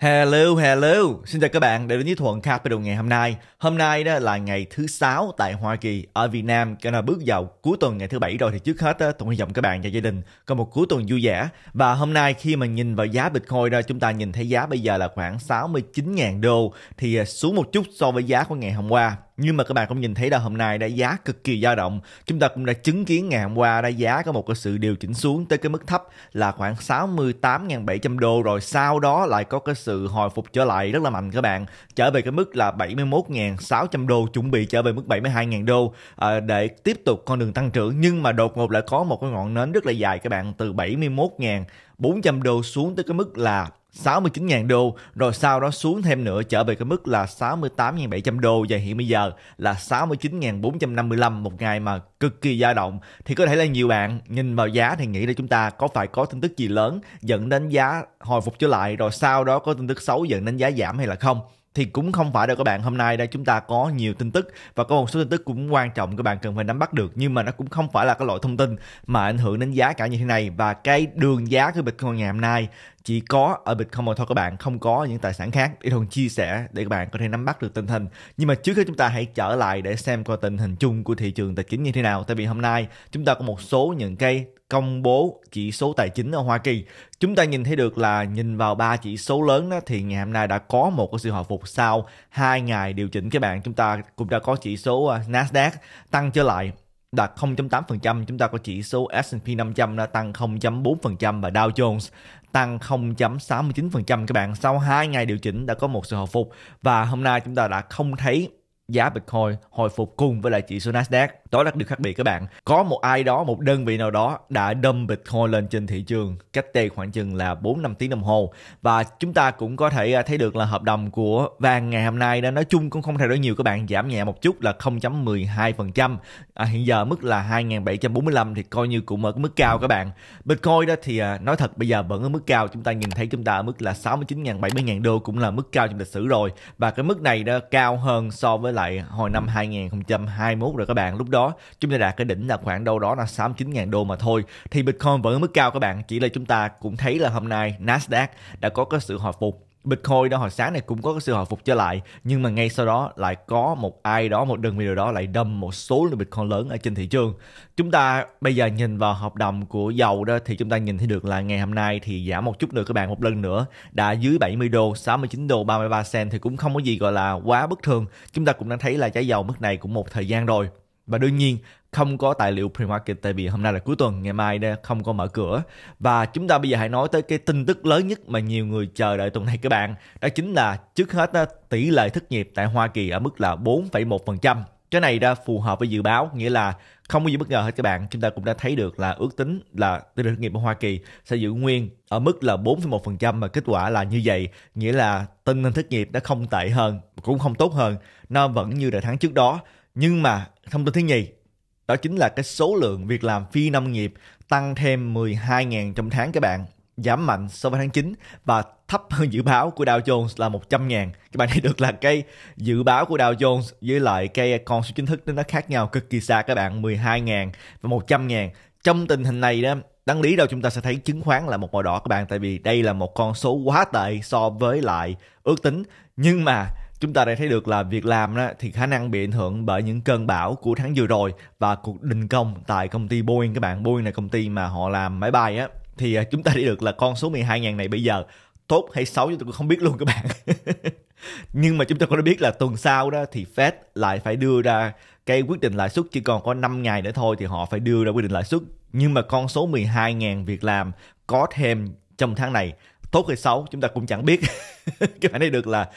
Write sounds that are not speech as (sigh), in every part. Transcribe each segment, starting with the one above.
Hello, hello. Xin chào các bạn đã đến với Thuận Capital ngày hôm nay. Hôm nay đó là ngày thứ sáu tại Hoa Kỳ ở Việt Nam. Cho nên bước vào cuối tuần ngày thứ bảy rồi thì trước hết đó, tôi hy vọng các bạn và gia đình có một cuối tuần vui vẻ. Và hôm nay khi mà nhìn vào giá Bitcoin đó, chúng ta nhìn thấy giá bây giờ là khoảng 69.000 đô thì à, xuống một chút so với giá của ngày hôm qua nhưng mà các bạn cũng nhìn thấy là hôm nay đã giá cực kỳ dao động. Chúng ta cũng đã chứng kiến ngày hôm qua đã giá có một cái sự điều chỉnh xuống tới cái mức thấp là khoảng 68.700 đô. Rồi sau đó lại có cái sự hồi phục trở lại rất là mạnh các bạn. Trở về cái mức là 71.600 đô chuẩn bị trở về mức 72.000 đô. À, để tiếp tục con đường tăng trưởng. Nhưng mà đột ngột lại có một cái ngọn nến rất là dài các bạn từ 71.400 đô xuống tới cái mức là 69.000 đô, rồi sau đó xuống thêm nữa, trở về cái mức là 68.700 đô. Và hiện bây giờ là 69.455 một ngày mà cực kỳ dao động. Thì có thể là nhiều bạn nhìn vào giá thì nghĩ là chúng ta có phải có tin tức gì lớn dẫn đến giá hồi phục trở lại, rồi sau đó có tin tức xấu dẫn đến giá giảm hay là không? Thì cũng không phải đâu các bạn, hôm nay đây chúng ta có nhiều tin tức và có một số tin tức cũng quan trọng các bạn cần phải nắm bắt được, nhưng mà nó cũng không phải là cái loại thông tin mà ảnh hưởng đến giá cả như thế này. Và cái đường giá của Bitcoin ngày hôm nay chỉ có ở Bitcoin mà thôi các bạn, không có những tài sản khác. Để thường chia sẻ để các bạn có thể nắm bắt được tình hình. Nhưng mà trước khi chúng ta hãy trở lại để xem coi tình hình chung của thị trường tài chính như thế nào. Tại vì hôm nay chúng ta có một số những cái công bố chỉ số tài chính ở Hoa Kỳ. Chúng ta nhìn thấy được là nhìn vào ba chỉ số lớn đó thì ngày hôm nay đã có một cái sự hồi phục sau hai ngày điều chỉnh các bạn. Chúng ta cũng đã có chỉ số à, Nasdaq tăng trở lại đạt 0.8%, chúng ta có chỉ số S&P 500 đã tăng 0.4% và Dow Jones tăng 0.69% các bạn. Sau 2 ngày điều chỉnh đã có một sự hồi phục và hôm nay chúng ta đã không thấy giá Bitcoin hồi phục cùng với lại chỉ số Nasdaq. Đó là điều khác biệt các bạn. Có một ai đó, một đơn vị nào đó đã đâm Bitcoin lên trên thị trường cách đây khoảng chừng là 4 năm tiếng đồng hồ. Và chúng ta cũng có thể à, thấy được là hợp đồng của vàng ngày hôm nay đó nói chung cũng không thay đổi nhiều các bạn, giảm nhẹ một chút là 0.12%. À, hiện giờ mức là 2.745 thì coi như cũng ở mức cao các bạn. Bitcoin đó thì à, nói thật bây giờ vẫn ở mức cao, chúng ta nhìn thấy chúng ta ở mức là 69.000 70.000 đô cũng là mức cao trong lịch sử rồi. Và cái mức này đó cao hơn so với lại hồi năm 2021 rồi các bạn. Lúc đó chúng ta đạt cái đỉnh là khoảng đâu đó là 69.000 đô mà thôi. Thì Bitcoin vẫn ở mức cao các bạn. Chỉ là chúng ta cũng thấy là hôm nay Nasdaq đã có cái sự hồi phục Bitcoin đó, hồi sáng này cũng có cái sự hồi phục trở lại, nhưng mà ngay sau đó lại có một ai đó, một đơn vị nào đó lại đâm một số lượng Bitcoin lớn ở trên thị trường. Chúng ta bây giờ nhìn vào hợp đồng của dầu đó, thì chúng ta nhìn thấy được là ngày hôm nay thì giảm một chút nữa các bạn, một lần nữa, đã dưới 70 đô 69 đô 33 cent thì cũng không có gì gọi là quá bất thường. Chúng ta cũng đang thấy là giá dầu mức này cũng một thời gian rồi. Và đương nhiên không có tài liệu pre-market tại vì hôm nay là cuối tuần, ngày mai không có mở cửa. Và chúng ta bây giờ hãy nói tới cái tin tức lớn nhất mà nhiều người chờ đợi tuần này các bạn. Đó chính là trước hết tỷ lệ thất nghiệp tại Hoa Kỳ ở mức là 4,1%. Cái này đã phù hợp với dự báo, nghĩa là không có gì bất ngờ hết các bạn. Chúng ta cũng đã thấy được là ước tính là tỷ lệ thất nghiệp ở Hoa Kỳ sẽ giữ nguyên ở mức là 4,1% mà kết quả là như vậy. Nghĩa là tình hình thất nghiệp đã không tệ hơn, cũng không tốt hơn. Nó vẫn như là tháng trước đó. Nhưng mà thông tin thứ nhì đó chính là cái số lượng việc làm phi nông nghiệp tăng thêm 12.000 trong tháng các bạn giảm mạnh so với tháng 9 và thấp hơn dự báo của Dow Jones là 100 ngàn. Các bạn thấy được là cái dự báo của Dow Jones với lại cái con số chính thức nó khác nhau cực kỳ xa các bạn 12 ngàn và 100 ngàn. Trong tình hình này đó, đáng lý đâu chúng ta sẽ thấy chứng khoán là một màu đỏ các bạn, tại vì đây là một con số quá tệ so với lại ước tính nhưng mà chúng ta đã thấy được là việc làm đó thì khả năng bị ảnh hưởng bởi những cơn bão của tháng vừa rồi và cuộc đình công tại công ty Boeing. Các bạn, Boeing là công ty mà họ làm máy bay á. Thì à, chúng ta thấy được là con số 12.000 này bây giờ tốt hay xấu chúng tôi cũng không biết luôn các bạn. (laughs) Nhưng mà chúng ta có biết là tuần sau đó thì Fed lại phải đưa ra cái quyết định lãi suất chỉ còn có 5 ngày nữa thôi thì họ phải đưa ra quyết định lãi suất. Nhưng mà con số 12.000 việc làm có thêm trong tháng này tốt hay xấu chúng ta cũng chẳng biết. (laughs) Các bạn thấy được là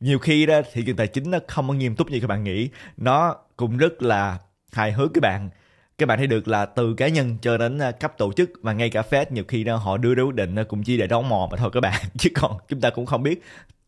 nhiều khi đó, thị trường tài chính nó không có nghiêm túc như các bạn nghĩ. Nó cũng rất là hài hước các bạn. Các bạn thấy được là từ cá nhân cho đến à, cấp tổ chức và ngay cả Fed, nhiều khi đó họ đưa ra quyết định cũng chỉ để đón mò mà thôi các bạn. (laughs) Chứ còn chúng ta cũng không biết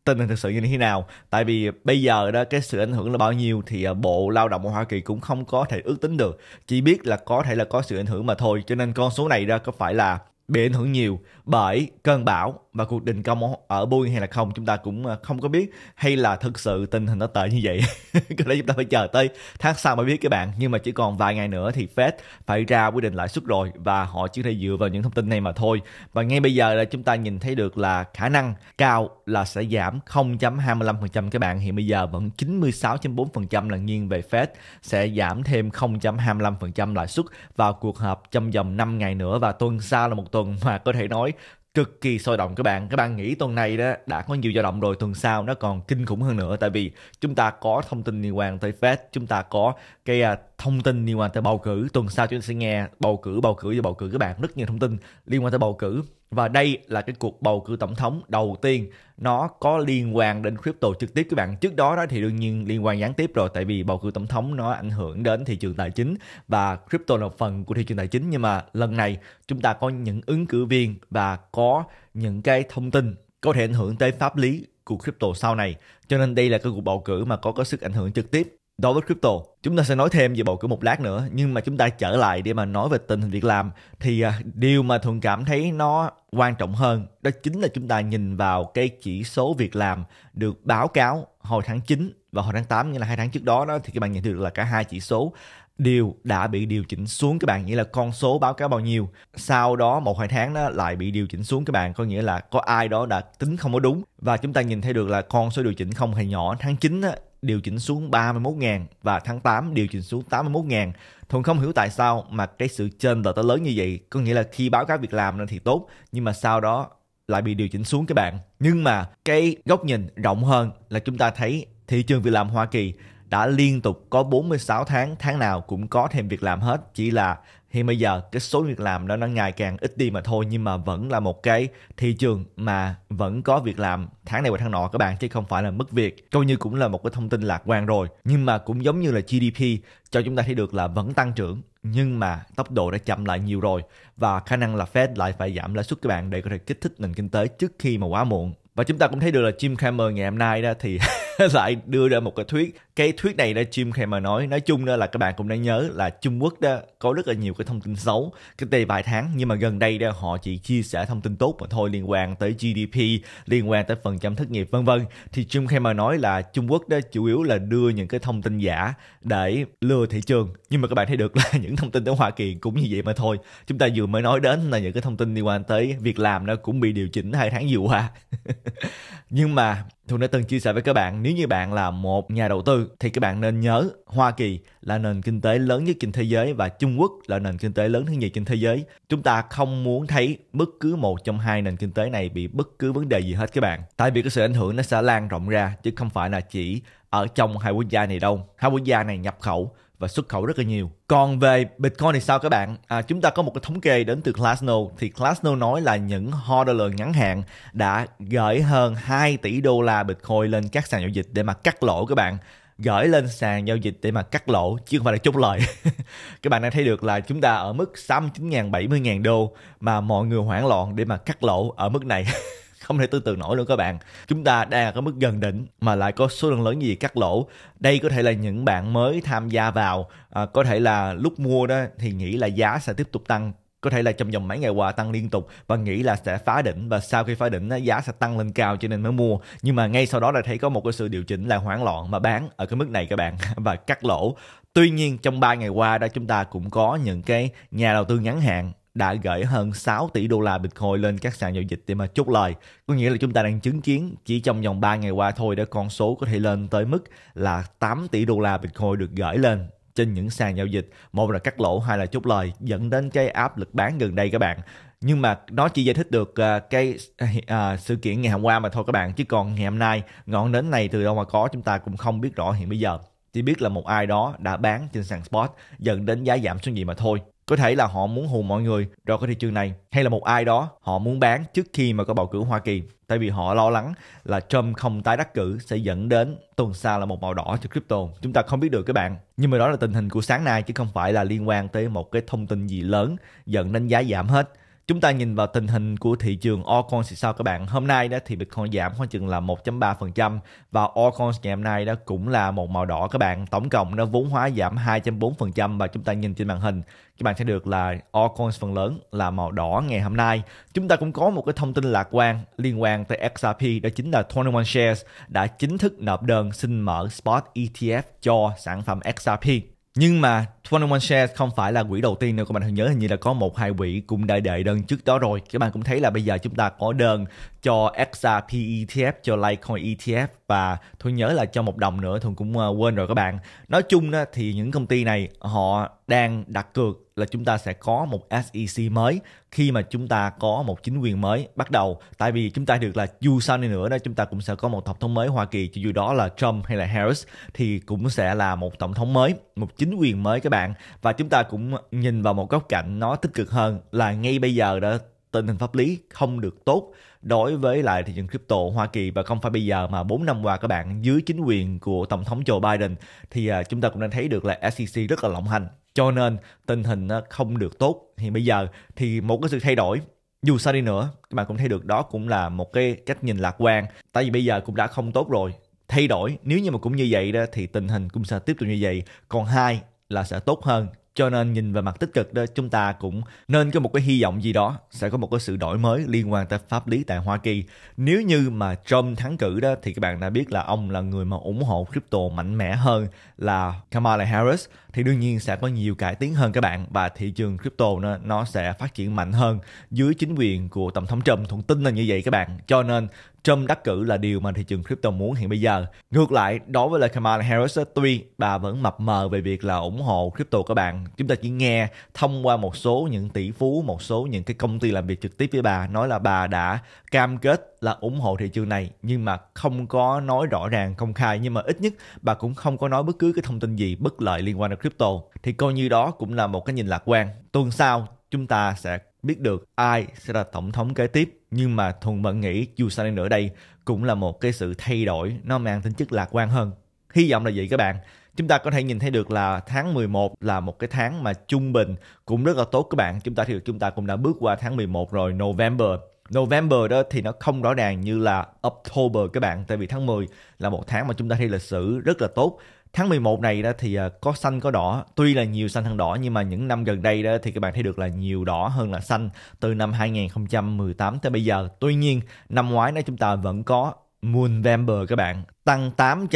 tình hình thực sự như thế nào. Tại vì bây giờ đó, cái sự ảnh hưởng là bao nhiêu thì à, bộ lao động của hoa kỳ cũng không có thể ước tính được. Chỉ biết là có thể là có sự ảnh hưởng mà thôi. Cho nên con số này đó có phải là bị ảnh hưởng nhiều bởi cơn bão và cuộc đình công ở Boeing hay là không, chúng ta cũng ờ, không có biết hay là thực sự tình hình nó tệ như vậy. (laughs) Cái đấy chúng ta phải chờ tới tháng sau mới biết các bạn. Nhưng mà chỉ còn vài ngày nữa thì Fed phải ra quyết định lãi suất rồi và họ chỉ thể dựa vào những thông tin này mà thôi. Và ngay bây giờ là chúng ta nhìn thấy được là khả năng cao là sẽ giảm 0.25% các bạn. Hiện bây giờ vẫn 96.4% là nghiêng về Fed, sẽ giảm thêm 0.25% lãi suất vào cuộc họp trong vòng 5 ngày nữa. Và tuần sau là một tuần mà có thể nói cực kỳ sôi động các bạn. Các bạn nghĩ tuần này đó đã có nhiều dao động rồi, tuần sau nó còn kinh khủng hơn nữa. Tại vì chúng ta có thông tin liên quan tới Fed, chúng ta có cái à, thông tin liên quan tới bầu cử. Tuần sau chúng ta sẽ nghe bầu cử bầu cử và bầu cử các bạn. Rất nhiều thông tin liên quan tới bầu cử và đây là cái cuộc bầu cử tổng thống đầu tiên nó có liên quan đến crypto trực tiếp các bạn. Trước đó đó thì đương nhiên liên quan gián tiếp rồi, tại vì bầu cử tổng thống nó ảnh hưởng đến thị trường tài chính và crypto là phần của thị trường tài chính nhưng mà lần này chúng ta có những ứng cử viên và có những cái thông tin có thể ảnh hưởng tới pháp lý của crypto sau này. Cho nên đây là cái cuộc bầu cử mà có có sức ảnh hưởng trực tiếp đối với crypto. Chúng ta sẽ nói thêm về bầu cử một lát nữa, nhưng mà chúng ta trở lại để mà nói về tình hình việc làm. Thì à, điều mà thường cảm thấy nó quan trọng hơn đó chính là chúng ta nhìn vào cái chỉ số việc làm được báo cáo hồi tháng 9 và hồi tháng 8 như là hai tháng trước đó đó thì các bạn nhận được là cả hai chỉ số đều đã bị điều chỉnh xuống các bạn nghĩa là con số báo cáo bao nhiêu. Sau đó một hai tháng đó lại bị điều chỉnh xuống các bạn có nghĩa là có ai đó đã tính không có đúng. Và chúng ta nhìn thấy được là con số điều chỉnh không hề nhỏ. Tháng 9 á, điều chỉnh xuống 31.000 và tháng 8 điều chỉnh xuống 81.000. Thuận không hiểu tại sao mà cái sự trên tờ to lớn như vậy, có nghĩa là khi báo cáo việc làm thì tốt, nhưng mà sau đó lại bị điều chỉnh xuống các bạn. Nhưng mà cái góc nhìn rộng hơn là chúng ta thấy thị trường việc làm Hoa Kỳ đã liên tục có 46 tháng, tháng nào cũng có thêm việc làm hết. Chỉ là hiện bây giờ cái số việc làm đó nó ngày càng ít đi mà thôi nhưng mà vẫn là một cái thị trường mà vẫn có việc làm tháng này và tháng nọ các bạn chứ không phải là mất việc. Coi như cũng là một cái thông tin lạc quan rồi. Nhưng mà cũng giống như là GDP cho chúng ta thấy được là vẫn tăng trưởng nhưng mà tốc độ đã chậm lại nhiều rồi. Và khả năng là Fed lại phải giảm lãi suất các bạn để có thể kích thích nền kinh tế trước khi mà quá muộn. Và chúng ta cũng thấy được là Jim Cramer ngày hôm nay đó thì (laughs) lại đưa ra một cái thuyết cái thuyết này đã Jim Cramer nói nói chung đó là các bạn cũng đã nhớ là Trung Quốc đó có rất là nhiều cái thông tin xấu. Cái đây vài tháng, nhưng mà gần đây đó họ chỉ chia sẻ thông tin tốt mà thôi liên quan tới GDP liên quan tới phần trăm thất nghiệp, vân vân. Thì Jim Cramer nói là Trung Quốc đó chủ yếu là đưa những cái thông tin giả để lừa thị trường. Nhưng mà các bạn thấy được là (laughs) những thông tin ở Hoa Kỳ cũng như vậy mà thôi. Chúng ta vừa mới nói đến là những cái thông tin liên quan tới việc làm nó cũng bị điều chỉnh hai tháng vừa qua. (laughs) Nhưng mà tôi đã từng chia sẻ với các bạn, nếu như bạn là một nhà đầu tư thì các bạn nên nhớ Hoa Kỳ là nền kinh tế lớn nhất trên thế giới và Trung Quốc là nền kinh tế lớn thứ nhì trên thế giới. Chúng ta không muốn thấy bất cứ một trong hai nền kinh tế này bị bất cứ vấn đề gì hết các bạn. Tại vì cái sự ảnh hưởng nó sẽ lan rộng ra chứ không phải là chỉ ở trong hai quốc gia này đâu. Hai quốc gia này nhập khẩu và xuất khẩu rất là nhiều. Còn về Bitcoin thì sao các bạn? À, chúng ta có một cái thống kê đến từ Glassnode thì Glassnode nói là những hodler ngắn hạn đã gửi hơn 2 tỷ đô la Bitcoin lên các sàn giao dịch để mà cắt lỗ các bạn gửi lên sàn giao dịch để mà cắt lỗ chứ không phải là chốt lời. (laughs) Các bạn đang thấy được là chúng ta ở mức 69.000 70.000 đô mà mọi người hoảng loạn để mà cắt lỗ ở mức này. (laughs) Không thể tương tự nổi luôn các bạn. Chúng ta đang ở mức gần đỉnh mà lại có số lượng lớn gì cắt lỗ. Đây có thể là những bạn mới tham gia vào. À, có thể là lúc mua đó thì nghĩ là giá sẽ tiếp tục tăng có thể là trong vòng mấy ngày qua tăng liên tục và nghĩ là sẽ phá đỉnh và sau khi phá đỉnh giá sẽ tăng lên cao cho nên mới mua. Nhưng mà ngay sau đó là thấy có một cái sự điều chỉnh là hoảng loạn mà bán ở cái mức này các bạn (laughs) và cắt lỗ. Tuy nhiên, trong 3 ngày qua đó chúng ta cũng có những cái nhà đầu tư ngắn hạn đã gửi hơn 6 tỷ đô la Bitcoin lên các sàn giao dịch để mà chốt lời. Có nghĩa là chúng ta đang chứng kiến chỉ trong vòng 3 ngày qua thôi đã con số có thể lên tới mức là 8 tỷ đô la Bitcoin được gửi lên trên những sàn giao dịch. Một là cắt lỗ, hai là chốt lời dẫn đến cái áp lực bán gần đây các bạn. Nhưng mà nó chỉ giải thích được uh, cái uh, sự kiện ngày hôm qua mà thôi các bạn. Chứ còn ngày hôm nay ngọn nến này từ đâu mà có chúng ta cũng không biết rõ hiện bây giờ. Chỉ biết là một ai đó đã bán trên sàn spot dẫn đến giá giảm xuống gì mà thôi. Có thể là họ muốn hù mọi người rồi cái thị trường này hay là một ai đó họ muốn bán trước khi mà có bầu cử Hoa Kỳ tại vì họ lo lắng là Trump không tái đắc cử sẽ dẫn đến tuần sau là một màu đỏ cho crypto. Chúng ta không biết được các bạn. Nhưng mà đó là tình hình của sáng nay, chứ không phải là liên quan tới một cái thông tin gì lớn dẫn đến giá giảm hết. Chúng ta nhìn vào tình hình của thị trường altcoins thì sao các bạn? Hôm nay đó thì Bitcoin giảm khoảng chừng là 1.3% và altcoins ngày hôm nay đó cũng là một màu đỏ các bạn. Tổng cộng nó vốn hóa giảm 2.4% và chúng ta nhìn trên màn hình, các bạn sẽ được là altcoins phần lớn là màu đỏ ngày hôm nay. Chúng ta cũng có một cái thông tin lạc quan liên quan tới XRP đó chính là 21 Shares đã chính thức nộp đơn xin mở spot ETF cho sản phẩm XRP. Nhưng mà 21 Shares không phải là quỹ đầu tiên nữa, các bạn nhớ hình như là có một hai quỹ cũng đã đệ đơn trước đó rồi. Các bạn cũng thấy là bây giờ chúng ta có đơn cho XRP ETF cho Litecoin ETF và tôi nhớ là cho một đồng nữa tôi cũng ờ, quên rồi các bạn. Nói chung đó thì những công ty này họ đang đặt cược là chúng ta sẽ có một SEC mới khi mà chúng ta có một chính quyền mới bắt đầu. Tại vì chúng ta được là dù sao đi nữa đó, chúng ta cũng sẽ có một tổng thống mới Hoa Kỳ, cho dù đó là Trump hay là Harris, thì cũng sẽ là một tổng thống mới, một chính quyền mới các bạn. Và chúng ta cũng nhìn vào một góc cạnh nó tích cực hơn là ngay bây giờ đó, tình hình pháp lý không được tốt đối với lại thị trường crypto Hoa Kỳ. Và không phải bây giờ mà 4 năm qua các bạn, dưới chính quyền của Tổng thống Joe Biden, thì à, chúng ta cũng đã thấy được là SEC rất là lộng hành cho nên tình hình nó không được tốt. Thì bây giờ thì một cái sự thay đổi, dù sao đi nữa, các bạn cũng thấy được đó cũng là một cái cách nhìn lạc quan. Tại vì bây giờ cũng đã không tốt rồi, thay đổi. Nếu như mà cũng như vậy đó, thì tình hình cũng sẽ tiếp tục như vậy. Còn hai là sẽ tốt hơn. Cho nên nhìn về mặt tích cực đó, chúng ta cũng nên có một cái hy vọng gì đó, sẽ có một cái sự đổi mới liên quan tới pháp lý tại Hoa Kỳ. Nếu như mà Trump thắng cử đó, thì các bạn đã biết là ông là người mà ủng hộ crypto mạnh mẽ hơn là Kamala Harris thì đương nhiên sẽ có nhiều cải tiến hơn các bạn và thị trường crypto nó nó sẽ phát triển mạnh hơn dưới chính quyền của tổng thống Trump thuận tin là như vậy các bạn cho nên Trump đắc cử là điều mà thị trường crypto muốn hiện bây giờ. Ngược lại, đối với lại Kamala Harris, tuy bà vẫn mập mờ về việc là ủng hộ crypto các bạn, chúng ta chỉ nghe thông qua một số những tỷ phú, một số những cái công ty làm việc trực tiếp với bà nói là bà đã cam kết là ủng hộ thị trường này, nhưng mà không có nói rõ ràng, công khai. Nhưng mà ít nhất bà cũng không có nói bất cứ cái thông tin gì bất lợi liên quan đến crypto. Thì coi như đó cũng là một cái nhìn lạc quan. Tuần sau, chúng ta sẽ biết được ai sẽ là tổng thống kế tiếp. Nhưng mà thuần vẫn nghĩ dù sao đi nữa đây cũng là một cái sự thay đổi. Nó mang tính chất lạc quan hơn. Hy vọng là vậy các bạn. Chúng ta có thể nhìn thấy được là tháng 11 là một cái tháng mà trung bình cũng rất là tốt các bạn. Chúng ta thì chúng ta cũng đã bước qua tháng 11 rồi, November. November đó thì nó không rõ ràng như là October các bạn, tại vì tháng 10 là một tháng mà chúng ta thi lịch sử rất là tốt. Tháng 11 này đó thì à, có xanh có đỏ. Tuy là nhiều xanh hơn đỏ nhưng mà những năm gần đây đó thì các bạn thấy được là nhiều đỏ hơn là xanh từ năm 2018 tới bây giờ. Tuy nhiên, năm ngoái đó chúng ta vẫn có Moonvember các bạn, tăng 8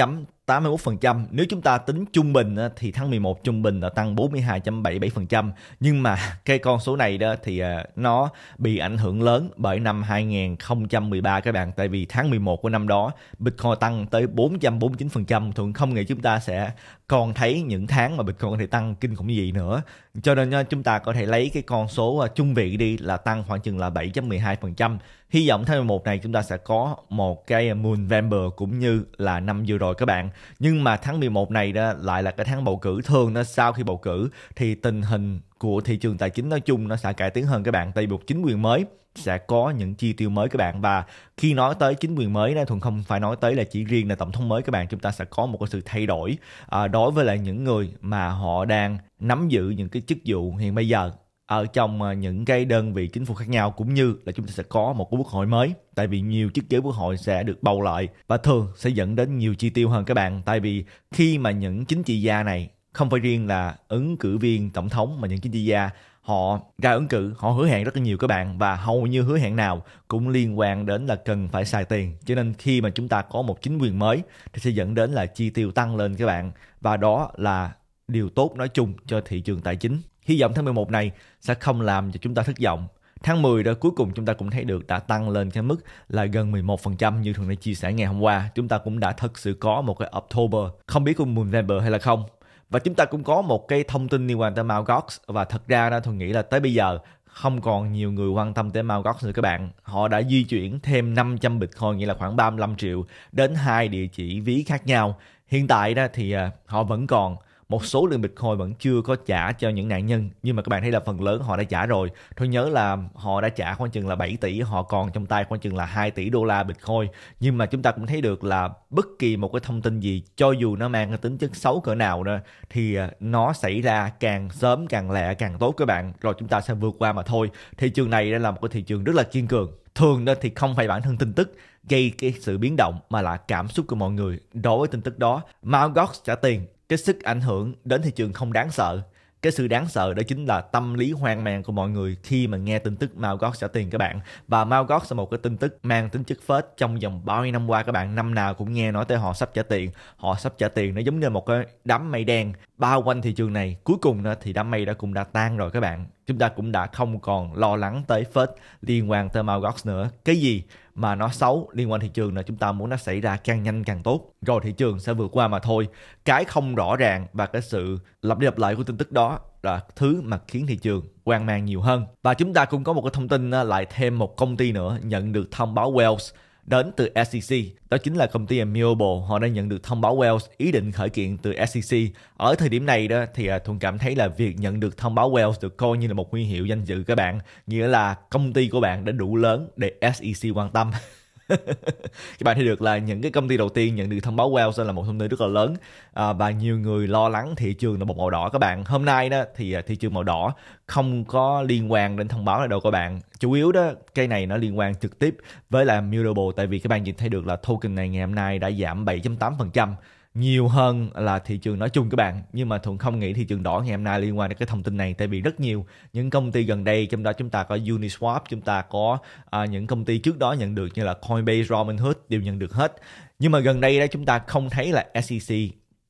81%. Nếu chúng ta tính trung bình thì tháng 11 trung bình là tăng 42.77%. Nhưng mà (laughs) cái con số này đó thì à, nó bị ảnh hưởng lớn bởi năm 2013 các bạn. Tại vì tháng 11 của năm đó, Bitcoin tăng tới 449%. Thường không nghĩ chúng ta sẽ còn thấy những tháng mà Bitcoin có thể tăng, kinh khủng gì nữa. Cho nên ờ, chúng ta có thể lấy cái con số ờ, trung vị đi là tăng khoảng chừng là 7.12%. Hy vọng tháng 11 này chúng ta sẽ có một cái ờ, moon Moonvember cũng như là năm vừa rồi các bạn nhưng mà tháng 11 này đó lại là cái tháng bầu cử thường nó sau khi bầu cử thì tình hình của thị trường tài chính nói chung nó sẽ cải tiến hơn các bạn tại vì một chính quyền mới sẽ có những chi tiêu mới các bạn. Và khi nói tới chính quyền mới đó thuần không phải nói tới là chỉ riêng là tổng thống mới các bạn. Chúng ta sẽ có một cái sự thay đổi à, đối với lại những người mà họ đang nắm giữ những cái chức vụ hiện bây giờ ở trong à, những cái đơn vị chính phủ khác nhau cũng như là chúng ta sẽ có một cái quốc hội mới. Tại vì nhiều chức giới quốc hội sẽ được bầu lại và thường sẽ dẫn đến nhiều chi tiêu hơn các bạn. Tại vì khi mà những chính trị gia này không phải riêng là ứng cử viên tổng thống mà những chính trị gia họ ra ứng cử họ hứa hẹn rất là nhiều các bạn và hầu như hứa hẹn nào cũng liên quan đến là cần phải xài tiền cho nên khi mà chúng ta có một chính quyền mới thì sẽ dẫn đến là chi tiêu tăng lên các bạn và đó là điều tốt nói chung cho thị trường tài chính Hy vọng tháng 11 này sẽ không làm cho chúng ta thất vọng. Tháng 10 đó cuối cùng chúng ta cũng thấy được đã tăng lên cái mức là gần 11% như thường đã chia sẻ ngày hôm qua. Chúng ta cũng đã thật sự có một cái October, không biết cùng November hay là không. Và chúng ta cũng có một cái thông tin liên quan tới Mt. Gox và thật ra đó, tôi nghĩ là tới bây giờ, không còn nhiều người quan tâm tới Mt. Gox nữa các bạn. Họ đã di chuyển thêm 500 Bitcoin, nghĩa là khoảng 35 triệu, đến hai địa chỉ ví khác nhau. Hiện tại đó thì à, họ vẫn còn một số lượng Bitcoin vẫn chưa có trả cho những nạn nhân, nhưng mà các bạn thấy là phần lớn họ đã trả rồi. Tôi nhớ là họ đã trả khoảng chừng là 7 tỷ, họ còn trong tay khoảng chừng là 2 tỷ đô la Bitcoin. Nhưng mà chúng ta cũng thấy được là bất kỳ một cái thông tin gì, cho dù nó mang cái tính chất xấu cỡ nào đó, thì à, nó xảy ra càng sớm càng lẹ càng tốt các bạn. Rồi chúng ta sẽ vượt qua mà thôi. Thị trường này là một cái thị trường rất là kiên cường. Thường đó thì không phải bản thân tin tức gây cái sự biến động, mà là cảm xúc của mọi người đối với tin tức đó. Mt. Gox trả tiền cái sức ảnh hưởng đến thị trường không đáng sợ. Cái sự đáng sợ đó chính là tâm lý hoang mang của mọi người khi mà nghe tin tức Mao Gox trả tiền các bạn. Và Mao Gox là một cái tin tức mang tính chất phết trong vòng bao nhiêu năm qua các bạn. Năm nào cũng nghe nói tới họ sắp trả tiền. Họ sắp trả tiền nó giống như một cái đám mây đen bao quanh thị trường này. Cuối cùng đó thì đám mây đã cũng đã tan rồi các bạn. Chúng ta cũng đã không còn lo lắng tới phết liên quan tới Mao Gox nữa. Cái gì mà nó xấu liên quan thị trường là chúng ta muốn nó xảy ra càng nhanh càng tốt. Rồi thị trường sẽ vượt qua mà thôi. Cái không rõ ràng và cái sự lặp đi lặp lại của tin tức đó là thứ mà khiến thị trường hoang mang nhiều hơn. Và chúng ta cũng có một cái thông tin ờ, lại thêm một công ty nữa nhận được thông báo Wells đến từ SEC. Đó chính là công ty Immutable. Họ đã nhận được thông báo Wells ý định khởi kiện từ SEC. Ở thời điểm này đó, thì à, Thuận cảm thấy là việc nhận được thông báo Wells được coi như là một huy hiệu danh dự các bạn. Nghĩa là công ty của bạn đã đủ lớn để SEC quan tâm. (laughs) các bạn thấy được là những cái công ty đầu tiên nhận được thông báo Wells là một thông tin rất là lớn. À, và nhiều người lo lắng thị trường là một màu đỏ các bạn. Hôm nay đó thì à, thị trường màu đỏ không có liên quan đến thông báo này đâu các bạn. Chủ yếu đó cây này nó liên quan trực tiếp với là Mutable tại vì các bạn nhìn thấy được là token này ngày hôm nay đã giảm 7.8% nhiều hơn là thị trường nói chung các bạn. Nhưng mà thuận không nghĩ thị trường đỏ ngày hôm nay liên quan đến cái thông tin này tại vì rất nhiều những công ty gần đây trong đó chúng ta có Uniswap chúng ta có à, những công ty trước đó nhận được như là Coinbase Robinhood đều nhận được hết. Nhưng mà gần đây đó chúng ta không thấy là SEC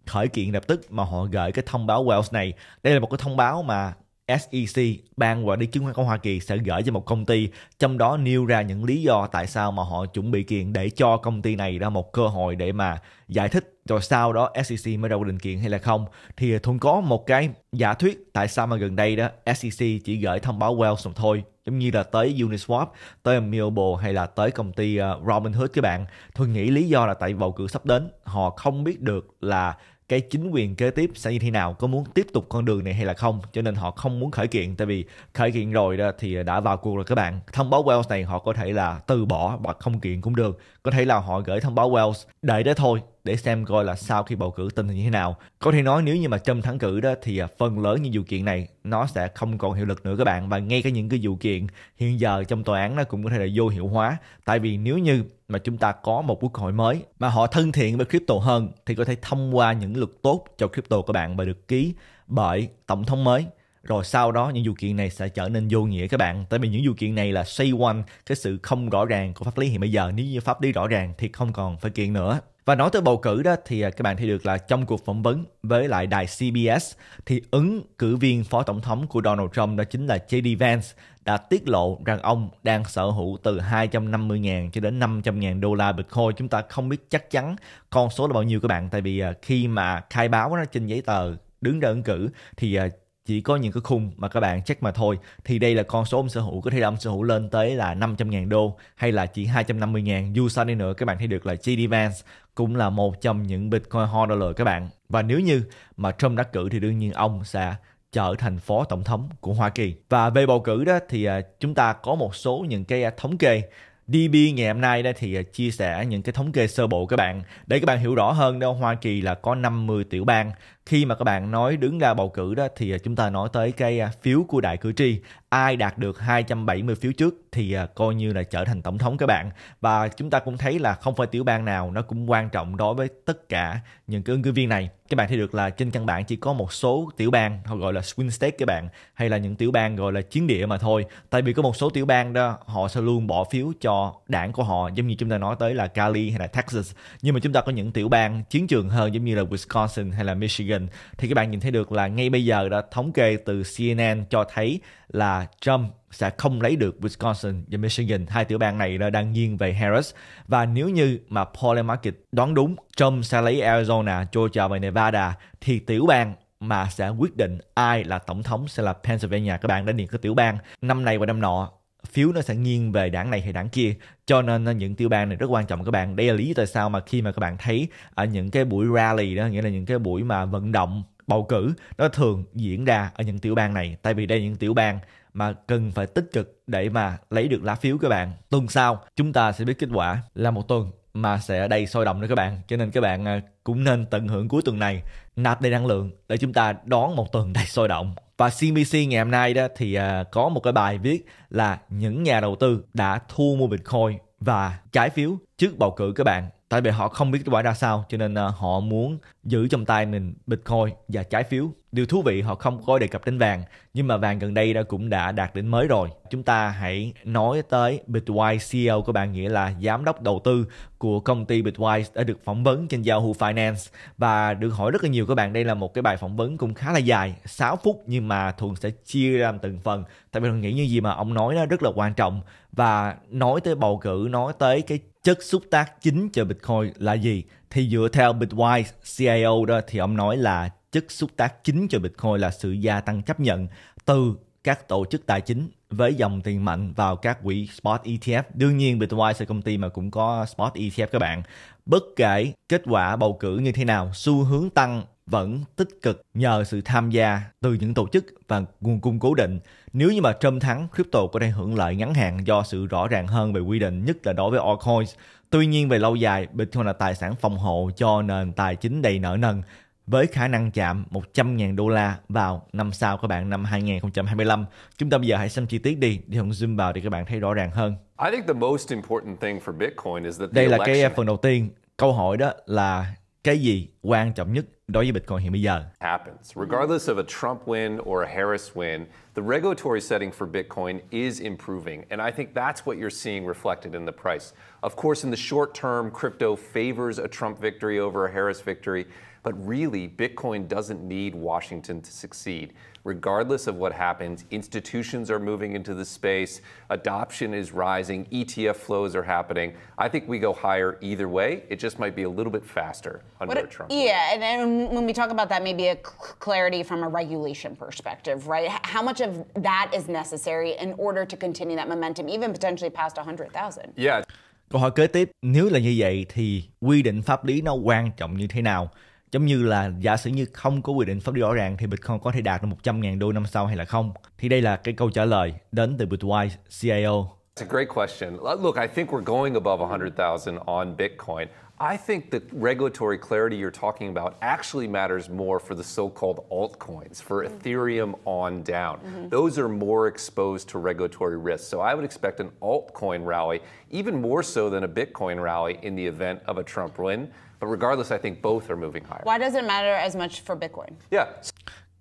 khởi kiện lập tức mà họ gửi cái thông báo Wells này. Đây là một cái thông báo mà SEC, ban quản lý chứng khoán của Hoa Kỳ sẽ gửi cho một công ty, trong đó nêu ra những lý do tại sao mà họ chuẩn bị kiện để cho công ty này ra một cơ hội để mà giải thích rồi sau đó SEC mới ra quyết định kiện hay là không thì à, Thuận có một cái giả thuyết tại sao mà gần đây đó SEC chỉ gửi thông báo Wells thôi giống như là tới Uniswap, tới Immutable hay là tới công ty à, Robinhood các bạn. Thuận nghĩ lý do là tại bầu cử sắp đến, họ không biết được là cái chính quyền kế tiếp sẽ như thế nào, có muốn tiếp tục con đường này hay là không cho nên họ không muốn khởi kiện, tại vì khởi kiện rồi đó thì đã vào cuộc rồi các bạn thông báo Wells này họ có thể là từ bỏ hoặc không kiện cũng được có thể là họ gửi thông báo Wells đợi đó thôi, để xem coi là sau khi bầu cử tình hình như thế nào. Có thể nói nếu như mà Trump thắng cử đó thì à, phần lớn những vụ kiện này nó sẽ không còn hiệu lực nữa các bạn và ngay cả những cái vụ kiện hiện giờ trong tòa án nó cũng có thể là vô hiệu hóa. Tại vì nếu như mà chúng ta có một quốc hội mới mà họ thân thiện với crypto hơn thì có thể thông qua những luật tốt cho crypto các bạn và được ký bởi tổng thống mới. Rồi sau đó những vụ kiện này sẽ trở nên vô nghĩa các bạn. Tại vì những vụ kiện này là xoay quanh cái sự không rõ ràng của pháp lý hiện bây giờ. Nếu như pháp lý rõ ràng thì không còn phải kiện nữa. Và nói tới bầu cử đó thì à, các bạn thấy được là trong cuộc phỏng vấn với lại đài CBS thì ứng cử viên phó tổng thống của Donald Trump đó chính là JD Vance đã tiết lộ rằng ông đang sở hữu từ 250.000 cho đến 500.000 đô la Bitcoin. Chúng ta không biết chắc chắn con số là bao nhiêu các bạn. Tại vì à, khi mà khai báo nó trên giấy tờ, đứng ra ứng cử, thì à, chỉ có những cái khung mà các bạn check mà thôi. Thì đây là con số ông sở hữu, có thể là ông sở hữu lên tới là 500.000 đô hay là chỉ 250.000 dù sao đi nữa, các bạn thấy được là JD Vance cũng là một trong những Bitcoin hodler các bạn. Và nếu như mà Trump đắc cử thì đương nhiên ông sẽ trở thành phó tổng thống của Hoa Kỳ. Và về bầu cử đó thì à, chúng ta có một số những cái à, thống kê. DB ngày hôm nay đây thì à, chia sẻ những cái thống kê sơ bộ các bạn. Để các bạn hiểu rõ hơn đâu Hoa Kỳ là có 50 tiểu bang khi mà các bạn nói đứng ra bầu cử đó, thì à, chúng ta nói tới cái à, phiếu của đại cử tri. Ai đạt được 270 phiếu trước thì à, coi như là trở thành tổng thống các bạn. Và chúng ta cũng thấy là không phải tiểu bang nào nó cũng quan trọng đối với tất cả những cái ứng cử viên này. Các bạn thấy được là trên căn bản chỉ có một số tiểu bang, họ gọi là swing state các bạn, hay là những tiểu bang gọi là chiến địa mà thôi. Tại vì có một số tiểu bang đó, họ sẽ luôn bỏ phiếu cho đảng của họ, giống như chúng ta nói tới là Cali hay là Texas. Nhưng mà chúng ta có những tiểu bang chiến trường hơn, giống như là Wisconsin hay là Michigan thì các bạn nhìn thấy được là ngay bây giờ đã thống kê từ CNN cho thấy là Trump sẽ không lấy được Wisconsin và Michigan, hai tiểu bang này đang nghiêng về Harris. Và nếu như mà Paul Market đoán đúng, Trump sẽ lấy Arizona, Georgia và Nevada, thì tiểu bang mà sẽ quyết định ai là tổng thống sẽ là Pennsylvania. Các bạn đã điền cái tiểu bang năm này và năm nọ phiếu nó sẽ nghiêng về đảng này hay đảng kia cho nên ờ, những tiểu bang này rất quan trọng các bạn đây là lý tại sao mà khi mà các bạn thấy ở những cái buổi rally đó, nghĩa là những cái buổi mà vận động, bầu cử, nó thường diễn ra ở những tiểu bang này tại vì đây là những tiểu bang mà cần phải tích cực để mà lấy được lá phiếu các bạn. Tuần sau, chúng ta sẽ biết kết quả là một tuần mà sẽ ở đây sôi động nữa các bạn. Cho nên các bạn ờ, cũng nên tận hưởng cuối tuần này, nạp đầy năng lượng để chúng ta đón một tuần đầy sôi động. Và CBC ngày hôm nay đó thì uh, có một cái bài viết là những nhà đầu tư đã thu mua Bitcoin và trái phiếu trước bầu cử các bạn tại vì họ không biết kết quả ra sao cho nên uh, họ muốn giữ trong tay mình bitcoin và trái phiếu. Điều thú vị họ không có đề cập đến vàng nhưng mà vàng gần đây đã cũng đã đạt đến mới rồi. Chúng ta hãy nói tới bitwise CEO của bạn nghĩa là giám đốc đầu tư của công ty bitwise đã được phỏng vấn trên Yahoo Finance. Và được hỏi rất là nhiều các bạn đây là một cái bài phỏng vấn cũng khá là dài 6 phút nhưng mà thường sẽ chia ra từng phần. Tại vì mình nghĩ như gì mà ông nói nó rất là quan trọng. Và nói tới bầu cử nói tới cái chất xúc tác chính cho Bitcoin là gì? Thì dựa theo Bitwise CIO đó thì ông nói là chất xúc tác chính cho Bitcoin là sự gia tăng chấp nhận từ các tổ chức tài chính với dòng tiền mạnh vào các quỹ spot ETF. Đương nhiên Bitwise là công ty mà cũng có spot ETF các bạn. Bất kể kết quả bầu cử như thế nào, xu hướng tăng vẫn tích cực nhờ sự tham gia từ những tổ chức và nguồn cung cố định. Nếu như mà Trump thắng, crypto có thể hưởng lợi ngắn hạn do sự rõ ràng hơn về quy định, nhất là đối với altcoins. Tuy nhiên về lâu dài, Bitcoin là tài sản phòng hộ cho nền tài chính đầy nợ nần với khả năng chạm 100.000 đô la vào năm sau các bạn năm 2025. Chúng ta bây giờ hãy xem chi tiết đi để hùng zoom vào để các bạn thấy rõ ràng hơn. I think the most important thing for Bitcoin is that Đây là cái phần đầu tiên. Câu hỏi đó là cái gì quan trọng nhất đối với Bitcoin hiện bây giờ? Happens. Regardless of a Trump win or a Harris win, the regulatory setting for Bitcoin is improving. And I think that's what you're seeing reflected in the price. Of course, in the short term, crypto favors a Trump victory over a Harris victory. But really, Bitcoin doesn't need Washington to succeed. Regardless of what happens, institutions are moving into the space, adoption is rising, ETF flows are happening. I think we go higher either way. It just might be a little bit faster under what, Trump. Yeah, and, and when we talk about that, maybe a clarity from a regulation perspective, right? How much of that is necessary in order to continue that momentum, even potentially past 100,000? Yeah. Câu hỏi kế tiếp, nếu là như vậy thì quy định pháp lý nó quan trọng như thế nào? Giống như là giả sử như không có quy định pháp lý rõ ràng thì Bitcoin có thể đạt được 100.000 đô năm sau hay là không? Thì đây là cái câu trả lời đến từ Bitwise CIO. It's a great question. Look, I think we're going above 100,000 on Bitcoin. I think the regulatory clarity you're talking about actually matters more for the so called altcoins, for mm-hmm. Ethereum on down. Mm-hmm. Those are more exposed to regulatory risk. So I would expect an altcoin rally, even more so than a Bitcoin rally, in the event of a Trump win. But regardless, I think both are moving higher. Why does it matter as much for Bitcoin? Yeah.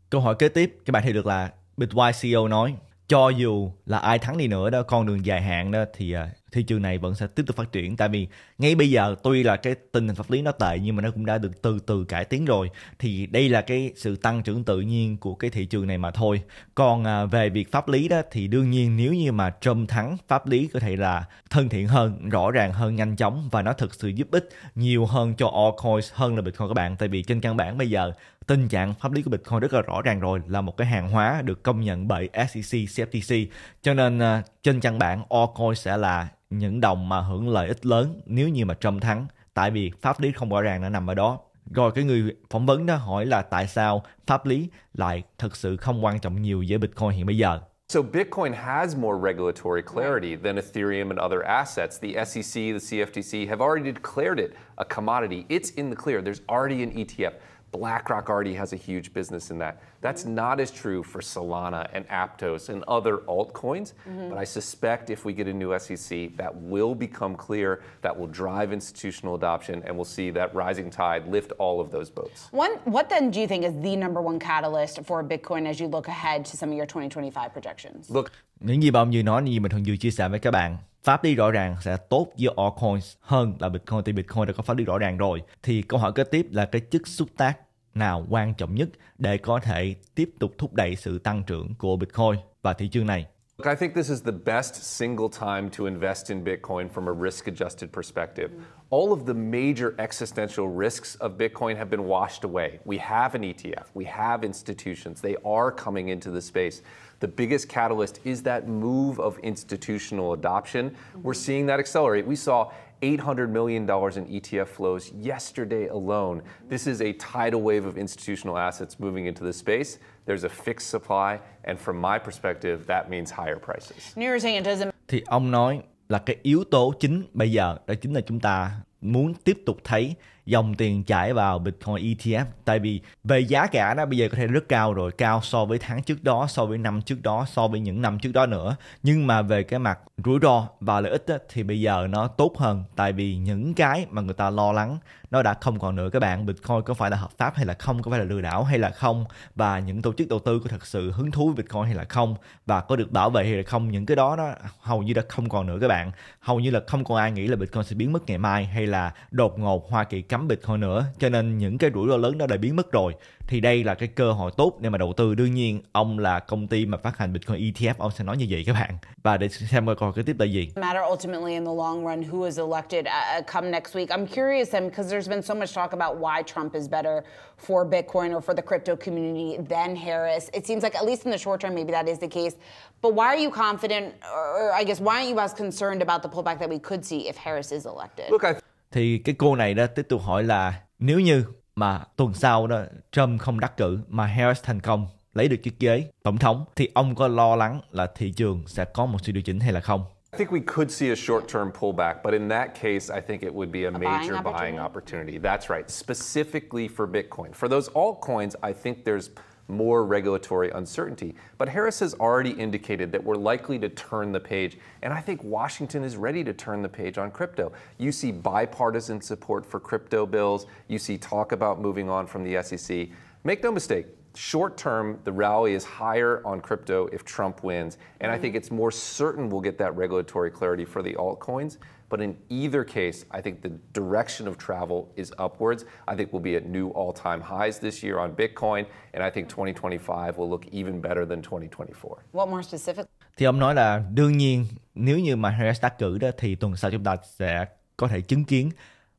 Câu hỏi kế tiếp, các bạn thấy được là Bitwise CEO nói cho dù là ai thắng đi nữa đó con đường dài hạn đó thì à, thị trường này vẫn sẽ tiếp tục phát triển. Tại vì ngay bây giờ tuy là cái tình hình pháp lý nó tệ nhưng mà nó cũng đã được từ từ cải tiến rồi thì đây là cái sự tăng trưởng tự nhiên của cái thị trường này mà thôi. Còn à, về việc pháp lý đó thì đương nhiên nếu như mà Trump thắng pháp lý có thể là thân thiện hơn rõ ràng hơn nhanh chóng và nó thực sự giúp ích nhiều hơn cho altcoins hơn là Bitcoin các bạn. Tại vì trên căn bản bây giờ tình trạng pháp lý của Bitcoin rất là rõ ràng rồi là một cái hàng hóa được công nhận bởi SEC, CFTC cho nên uh, trên căn bản altcoin sẽ là những đồng mà hưởng lợi ích lớn nếu như mà Trump thắng tại vì pháp lý không rõ ràng nó nằm ở đó rồi cái người phỏng vấn đó hỏi là tại sao pháp lý lại thực sự không quan trọng nhiều với Bitcoin hiện bây giờ So Bitcoin has more regulatory clarity than Ethereum and other assets. The SEC, the CFTC have already declared it a commodity. It's in the clear. There's already an ETF. BlackRock already has a huge business in that. That's mm-hmm. not as true for Solana and Aptos and other altcoins. Mm-hmm. But I suspect if we get a new SEC, that will become clear, that will drive institutional adoption, and we'll see that rising tide lift all of those boats. One, what then do you think is the number one catalyst for Bitcoin as you look ahead to some of your 2025 projections? Look, những gì mà ông vừa nói, như mình thường vừa chia sẻ với các bạn, pháp lý rõ ràng sẽ tốt với altcoins hơn là Bitcoin thì Bitcoin đã có pháp lý rõ ràng rồi. Thì câu hỏi kế tiếp là cái chức xúc tác nào quan trọng nhất để có thể tiếp tục thúc đẩy sự tăng trưởng của Bitcoin và thị trường này? Look, I think this is the best single time to invest in Bitcoin from a risk adjusted perspective. All of the major existential risks of Bitcoin have been washed away. We have an ETF, we have institutions, they are coming into the space. The biggest catalyst is that move of institutional adoption. We're seeing that accelerate. We saw $800 million in ETF flows yesterday alone. This is a tidal wave of institutional assets moving into the space. There's a fixed supply, and from my perspective, that means higher prices. You're saying it doesn't thì ông nói là cái yếu tố chính bây giờ đó chính là chúng ta muốn tiếp tục thấy dòng tiền chảy vào Bitcoin ETF tại vì về giá cả nó bây giờ có thể rất cao rồi cao so với tháng trước đó so với năm trước đó so với những năm trước đó nữa. Nhưng mà về cái mặt rủi ro và lợi ích á, thì bây giờ nó tốt hơn. Tại vì những cái mà người ta lo lắng nó đã không còn nữa. Các bạn Bitcoin có phải là hợp pháp hay là không? Có phải là lừa đảo hay là không? Và những tổ chức đầu tư có thật sự hứng thú với Bitcoin hay là không? Và có được bảo vệ hay là không? Những cái đó nó hầu như đã không còn nữa các bạn. Hầu như là không còn ai nghĩ là Bitcoin sẽ biến mất ngày mai hay là đột ngột Hoa Kỳ cấm Bitcoin nữa cho nên những cái rủi ro lớn đó đã biến mất rồi thì đây là cái cơ hội tốt để mà đầu tư đương nhiên ông là công ty mà phát hành Bitcoin ETF ông sẽ nói như vậy các bạn và để xem coi cái tiếp là gì matter ultimately in the long run who is elected uh, come next week. I'm curious, then, because there's been so much talk about why Trump is better for Bitcoin or for the crypto community than Harris. It seems like, at least in the short term, maybe that is the case. But why are you confident, or I guess, why aren't you as concerned about the pullback that we could see if Harris is elected? Look, I thì cái cô này đó tiếp tục hỏi là nếu như mà tuần sau đó Trump không đắc cử mà Harris thành công lấy được chiếc ghế tổng thống thì ông có lo lắng là thị trường sẽ có một sự điều chỉnh hay là không? I think we could see a short term pullback, but in that case, I think it would be a, buying major buying opportunity? opportunity. That's right, specifically for Bitcoin. For those altcoins, I think there's more regulatory uncertainty. But Harris has already indicated that we're likely to turn the page, and I think Washington is ready to turn the page on crypto. You see bipartisan support for crypto bills, you see talk about moving on from the SEC. Make no mistake, short term, the rally is higher on crypto if Trump wins. And I mm-hmm. think it's more certain we'll get that regulatory clarity for the altcoins. But in either case, I think the direction of travel is upwards. I think we'll be at new all time highs this year on Bitcoin. And I think 2025 will look even better than 2024. What more specific? Thì ông nói là đương nhiên nếu như mà Harris đắc cử đó thì tuần sau chúng ta sẽ có thể chứng kiến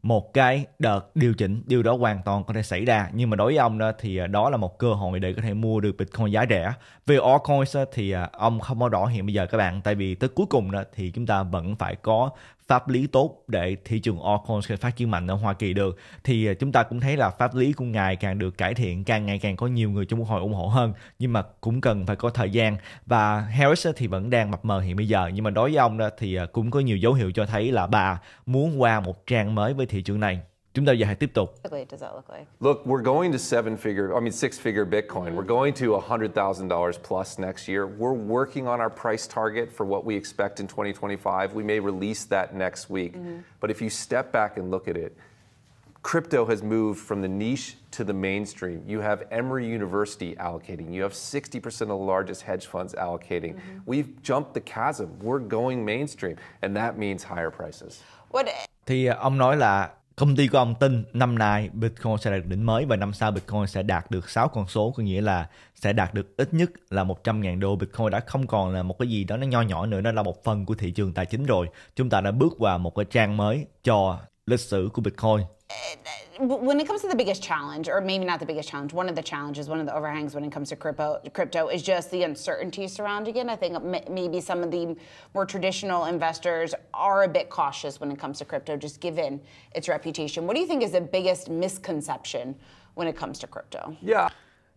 một cái đợt điều chỉnh điều đó hoàn toàn có thể xảy ra nhưng mà đối với ông đó thì à, đó là một cơ hội để có thể mua được Bitcoin giá rẻ về altcoins thì à, ông không có rõ hiện bây giờ các bạn tại vì tới cuối cùng đó thì chúng ta vẫn phải có pháp lý tốt để thị trường altcoin sẽ phát triển mạnh ở Hoa Kỳ được, thì à, chúng ta cũng thấy là pháp lý của ngài càng được cải thiện, càng ngày càng có nhiều người trong quốc hội ủng hộ hơn, nhưng mà cũng cần phải có thời gian. Và Harris à, thì vẫn đang mập mờ hiện bây giờ, nhưng mà đối với ông đó thì à, cũng có nhiều dấu hiệu cho thấy là bà muốn qua một trang mới với thị trường này. Chúng ta giờ hãy tiếp tục Does that look like? Look, we're going to seven figure, I mean, six figure Bitcoin. We're mm-hmm. going to $100,000 plus next year. We're working on our price target for what we expect in 2025. We may release that next week. Mm-hmm. But if you step back and look at it, crypto has moved from the niche to the mainstream. You have Emory University allocating, you have 60% of the largest hedge funds allocating. Mm-hmm. We've jumped the chasm. We're going mainstream, and that means higher prices. What thì ông nói là công ty của ông tin năm nay Bitcoin sẽ đạt đỉnh mới và năm sau Bitcoin sẽ đạt được 6 con số, có nghĩa là sẽ đạt được ít nhất là 100.000 đô. Bitcoin đã không còn là một cái gì đó nó nho nhỏ nữa, nó là một phần của thị trường tài chính rồi. Chúng ta đã bước vào một cái trang mới cho lịch sử của Bitcoin. When it comes to the biggest challenge, or maybe not the biggest challenge, one of the challenges, one of the overhangs when it comes to crypto, crypto is just the uncertainty surrounding it. I think maybe some of the more traditional investors are a bit cautious when it comes to crypto, just given its reputation. What do you think is the biggest misconception when it comes to crypto? Yeah,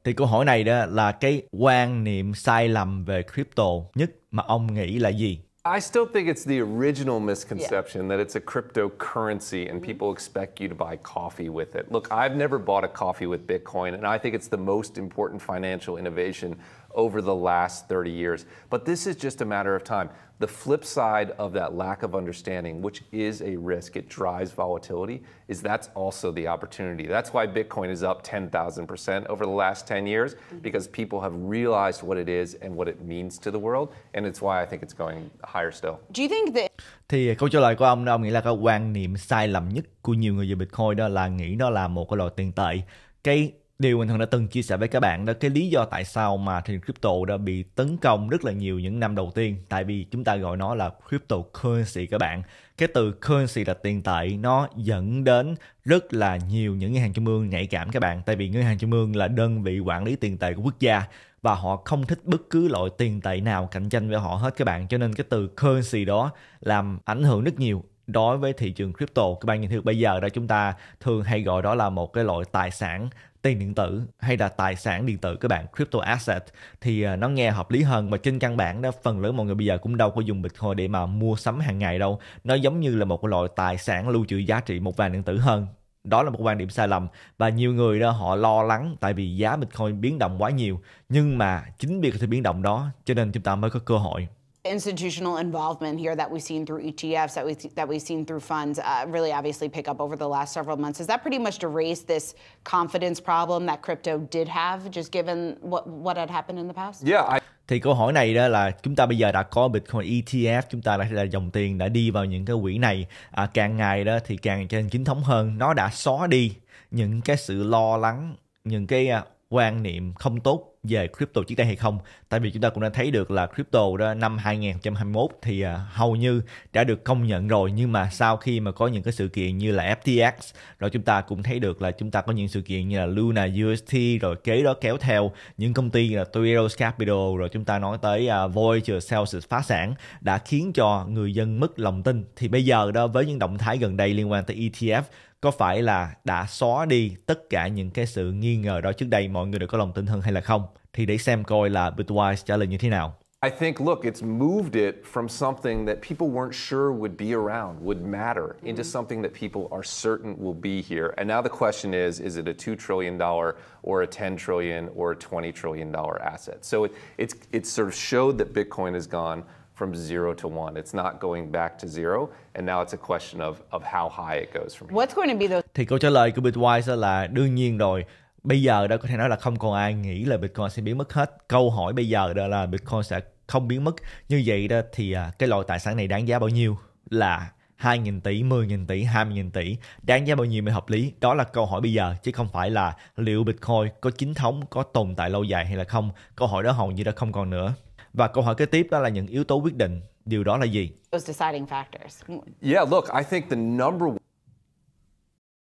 thì câu hỏi này đó là cái quan niệm sai lầm về crypto nhất mà ông nghĩ là gì I still think it's the original misconception that it's a cryptocurrency and mm-hmm. people expect you to buy coffee with it. Look, I've never bought a coffee with Bitcoin, and I think it's the most important financial innovation over the last 30 years. But this is just a matter of time. The flip side of that lack of understanding, which is a risk, it drives volatility, is that's also the opportunity. That's why Bitcoin is up 10,000% over the last 10 years, mm-hmm. because people have realized what it is and what it means to the world. And it's why I think it's going higher still. Do you think that thì câu trả lời của ông đó ông nghĩ là cái quan niệm sai lầm nhất của nhiều người về Bitcoin đó là nghĩ nó là một cái loại tiền tệ cái điều mình thường đã từng chia sẻ với các bạn đó, cái lý do tại sao mà thị trường crypto đã bị tấn công rất là nhiều những năm đầu tiên. Tại vì chúng ta gọi nó là cryptocurrency các bạn. Cái từ currency là tiền tệ, nó dẫn đến rất là nhiều những ngân hàng trung ương nhạy cảm các bạn. Tại vì ngân hàng trung ương là đơn vị quản lý tiền tệ của quốc gia và họ không thích bất cứ loại tiền tệ nào cạnh tranh với họ hết các bạn. Cho nên cái từ currency đó làm ảnh hưởng rất nhiều đối với thị trường crypto. Các bạn nhìn thấy bây giờ đó chúng ta thường hay gọi đó là một cái loại tài sản tiền điện tử hay là tài sản điện tử các bạn, crypto asset thì à, nó nghe hợp lý hơn. Và trên căn bản đó, phần lớn mọi người bây giờ cũng đâu có dùng bitcoin để mà mua sắm hàng ngày đâu. Nó giống như là một cái loại tài sản lưu trữ giá trị một vàng điện tử hơn. Đó là một quan điểm sai lầm. Và nhiều người đó họ lo lắng tại vì giá bitcoin biến động quá nhiều. Nhưng mà chính vì cái sự biến động đó, cho nên chúng ta mới có cơ hội institutional involvement here that we've seen through ETFs, that we've, that we've seen through funds, uh, really obviously pick up over the last several months. Is that pretty much erased this confidence problem that crypto did have, just given what, what had happened in the past? Yeah, I, thì câu hỏi này đó là chúng ta bây giờ đã có Bitcoin ETF chúng ta đã là dòng tiền đã đi vào những cái quỹ này à, càng ngày đó thì càng trở nên chính thống hơn nó đã xóa đi những cái sự lo lắng những cái uh, quan niệm không tốt về crypto trước đây hay không? Tại vì chúng ta cũng đã thấy được là crypto đó năm 2021 thì uh, hầu như đã được công nhận rồi. Nhưng mà sau khi mà có những cái sự kiện như là FTX rồi chúng ta cũng thấy được là chúng ta có những sự kiện như là Luna UST rồi kế đó kéo theo những công ty là Three Capital rồi chúng ta nói tới uh, Voyager Celsius phá sản đã khiến cho người dân mất lòng tin. Thì bây giờ đó với những động thái gần đây liên quan tới ETF có phải là đã xóa đi tất cả những cái sự nghi ngờ đó trước đây mọi người đều có lòng tin hơn hay là không? Thì để xem coi là Bitwise trả lời như thế nào. I think, look, it's moved it from something that people weren't sure would be around, would matter, into mm-hmm. something that people are certain will be here. And now the question is is it a $2 trillion or a 10 trillion or a $20 trillion asset? So it, it's, it's sort of showed that Bitcoin has gone from zero to one. It's not going back to zero, and now it's a question of, of how high it goes from here. What's going to be the Thì câu trả lời của Bitwise là đương nhiên rồi. Bây giờ đó có thể nói là không còn ai nghĩ là Bitcoin sẽ biến mất hết. Câu hỏi bây giờ đó là Bitcoin sẽ không biến mất. Như vậy đó thì à, cái loại tài sản này đáng giá bao nhiêu? Là 2.000 tỷ, 10.000 tỷ, 20.000 tỷ, đáng giá bao nhiêu mới hợp lý? Đó là câu hỏi bây giờ, chứ không phải là liệu Bitcoin có chính thống, có tồn tại lâu dài hay là không. Câu hỏi đó hầu như đã không còn nữa. Và câu hỏi kế tiếp đó là những yếu tố quyết định. Điều đó là gì? those deciding factors? Yeah, look, I think the number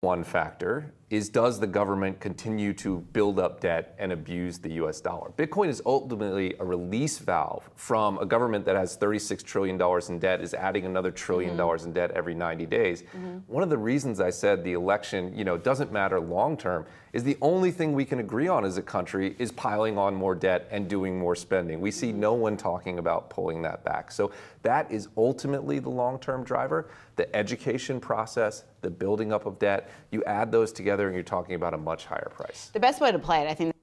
one factor is does the government continue to build up debt and abuse the US dollar? Bitcoin is ultimately a release valve from a government that has $36 trillion in debt, is adding another trillion mm-hmm. dollars in debt every 90 days. Mm-hmm. One of the reasons I said the election, you know, doesn't matter long term is the only thing we can agree on as a country is piling on more debt and doing more spending. We see no one talking about pulling that back. So that is ultimately the long term driver. The education process, the building up of debt, you add those together and you're talking about a much higher price. The best way to play it, I think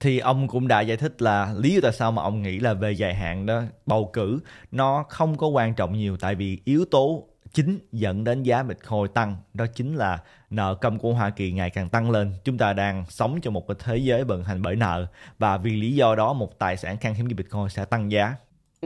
thì ông cũng đã giải thích là lý do tại sao mà ông nghĩ là về dài hạn đó bầu cử nó không có quan trọng nhiều tại vì yếu tố chính dẫn đến giá Bitcoin tăng đó chính là nợ công của Hoa Kỳ ngày càng tăng lên. Chúng ta đang sống trong một cái thế giới vận hành bởi nợ và vì lý do đó một tài sản khan hiếm như Bitcoin sẽ tăng giá.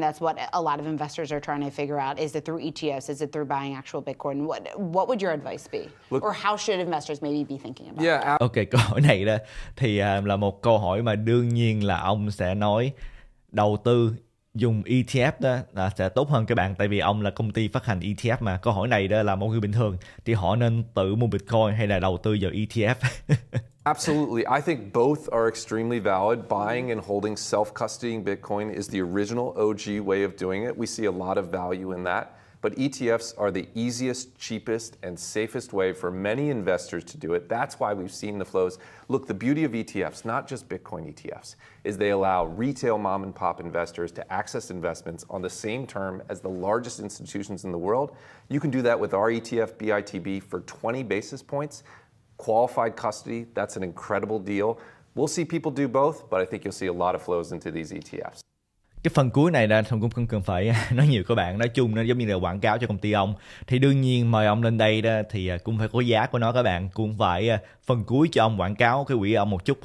That's what a lot of investors are trying to figure out. Is it through ETFs? Is it through buying actual Bitcoin? What what would your advice be? Look- or how should investors maybe be thinking about it? Yeah, Ok, (laughs) câu hỏi này đó thì à, là một câu hỏi mà đương nhiên là ông sẽ nói đầu tư dùng ETF đó là sẽ tốt hơn các bạn tại vì ông là công ty phát hành ETF mà câu hỏi này đó là một người bình thường thì họ nên tự mua Bitcoin hay là đầu tư vào ETF (laughs) Absolutely. I think both are extremely valid. Buying and holding self custodying Bitcoin is the original OG way of doing it. We see a lot of value in that. But ETFs are the easiest, cheapest, and safest way for many investors to do it. That's why we've seen the flows. Look, the beauty of ETFs, not just Bitcoin ETFs, is they allow retail mom and pop investors to access investments on the same term as the largest institutions in the world. You can do that with our ETF BITB for 20 basis points. Qualified custody, that's an incredible deal. We'll see people do both, but I think you'll see a lot of flows into these ETFs. Cái phần cuối này là không cũng không cần phải (laughs) nói nhiều các bạn. Nói chung nó giống như là quảng cáo cho công ty ông. Thì đương nhiên mời ông lên đây đó thì à, cũng phải có giá của nó các bạn. Cũng phải à, phần cuối cho ông quảng cáo cái quỹ ông một chút.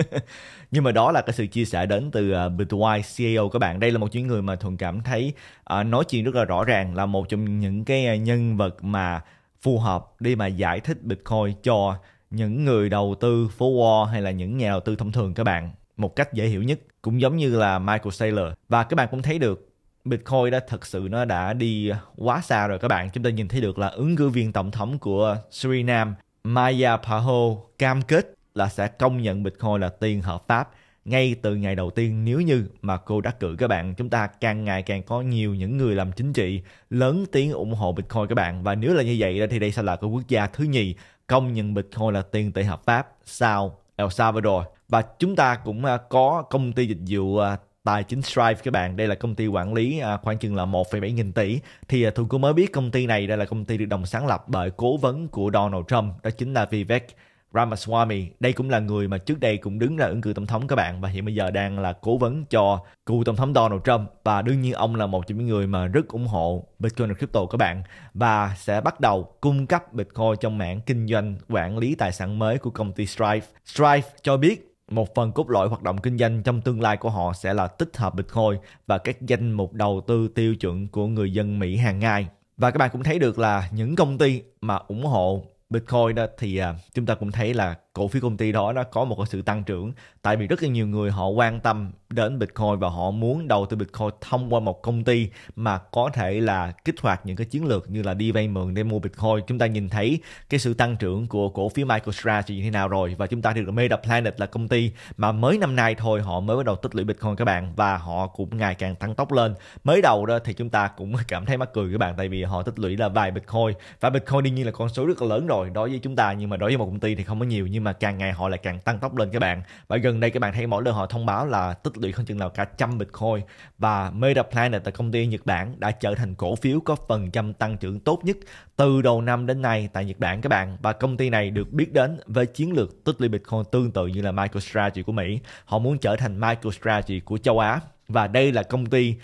(laughs) Nhưng mà đó là cái sự chia sẻ đến từ à, uh, Bitwise CEO các bạn. Đây là một những người mà thuận cảm thấy uh, nói chuyện rất là rõ ràng là một trong những cái nhân vật mà phù hợp để mà giải thích Bitcoin cho những người đầu tư phố Wall hay là những nhà đầu tư thông thường các bạn một cách dễ hiểu nhất cũng giống như là Michael Saylor. Và các bạn cũng thấy được, Bitcoin đã thật sự nó đã đi quá xa rồi các bạn. Chúng ta nhìn thấy được là ứng cử viên tổng thống của Suriname, Maya Paho cam kết là sẽ công nhận Bitcoin là tiền hợp pháp ngay từ ngày đầu tiên nếu như mà cô đắc cử các bạn. Chúng ta càng ngày càng có nhiều những người làm chính trị lớn tiếng ủng hộ Bitcoin các bạn. Và nếu là như vậy thì đây sẽ là cái quốc gia thứ nhì công nhận Bitcoin là tiền tệ hợp pháp sau El Salvador và chúng ta cũng à, có công ty dịch vụ à, tài chính Stripe các bạn. Đây là công ty quản lý à, khoảng chừng là 1,7 nghìn tỷ. Thì à, Thuận cũng mới biết công ty này đây là công ty được đồng sáng lập bởi cố vấn của Donald Trump đó chính là Vivek Ramaswamy. Đây cũng là người mà trước đây cũng đứng ra ứng cử tổng thống các bạn và hiện bây giờ đang là cố vấn cho cựu tổng thống Donald Trump. Và đương nhiên ông là một trong những người mà rất ủng hộ Bitcoin và crypto các bạn và sẽ bắt đầu cung cấp Bitcoin trong mảng kinh doanh quản lý tài sản mới của công ty Stripe. Stripe cho biết một phần cốt lõi hoạt động kinh doanh trong tương lai của họ sẽ là tích hợp Bitcoin và các danh mục đầu tư tiêu chuẩn của người dân Mỹ hàng ngày. Và các bạn cũng thấy được là những công ty mà ủng hộ Bitcoin đó thì à, chúng ta cũng thấy là cổ phiếu công ty đó nó có một cái sự tăng trưởng. Tại vì rất là nhiều người họ quan tâm đến Bitcoin và họ muốn đầu tư Bitcoin thông qua một công ty mà có thể là kích hoạt những cái chiến lược như là đi vay mượn để mua Bitcoin. Chúng ta nhìn thấy cái sự tăng trưởng của cổ phiếu MicroStrategy như thế nào rồi. Và chúng ta được Meta Planet là công ty mà mới năm nay thôi họ mới bắt đầu tích lũy Bitcoin các bạn và họ cũng ngày càng tăng tốc lên. Mới đầu đó thì chúng ta cũng (laughs) cảm thấy mắc cười các bạn, tại vì họ tích lũy là vài Bitcoin. Và Bitcoin đương nhiên là con số rất là lớn rồi. Đối với chúng ta nhưng mà đối với một công ty thì không có nhiều. Nhưng mà càng ngày họ lại càng tăng tốc lên các bạn. Và gần đây các bạn thấy mỗi lần họ thông báo là tích lũy không chừng nào cả trăm bitcoin và Meta Planet là công ty Nhật Bản đã trở thành cổ phiếu có phần trăm tăng trưởng tốt nhất từ đầu năm đến nay tại Nhật Bản các bạn. Và công ty này được biết đến với chiến lược tích lũy bitcoin tương tự như là MicroStrategy của Mỹ. Họ muốn trở thành MicroStrategy của châu Á. Và đây là công ty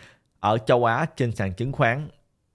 ở châu Á trên sàn chứng khoán.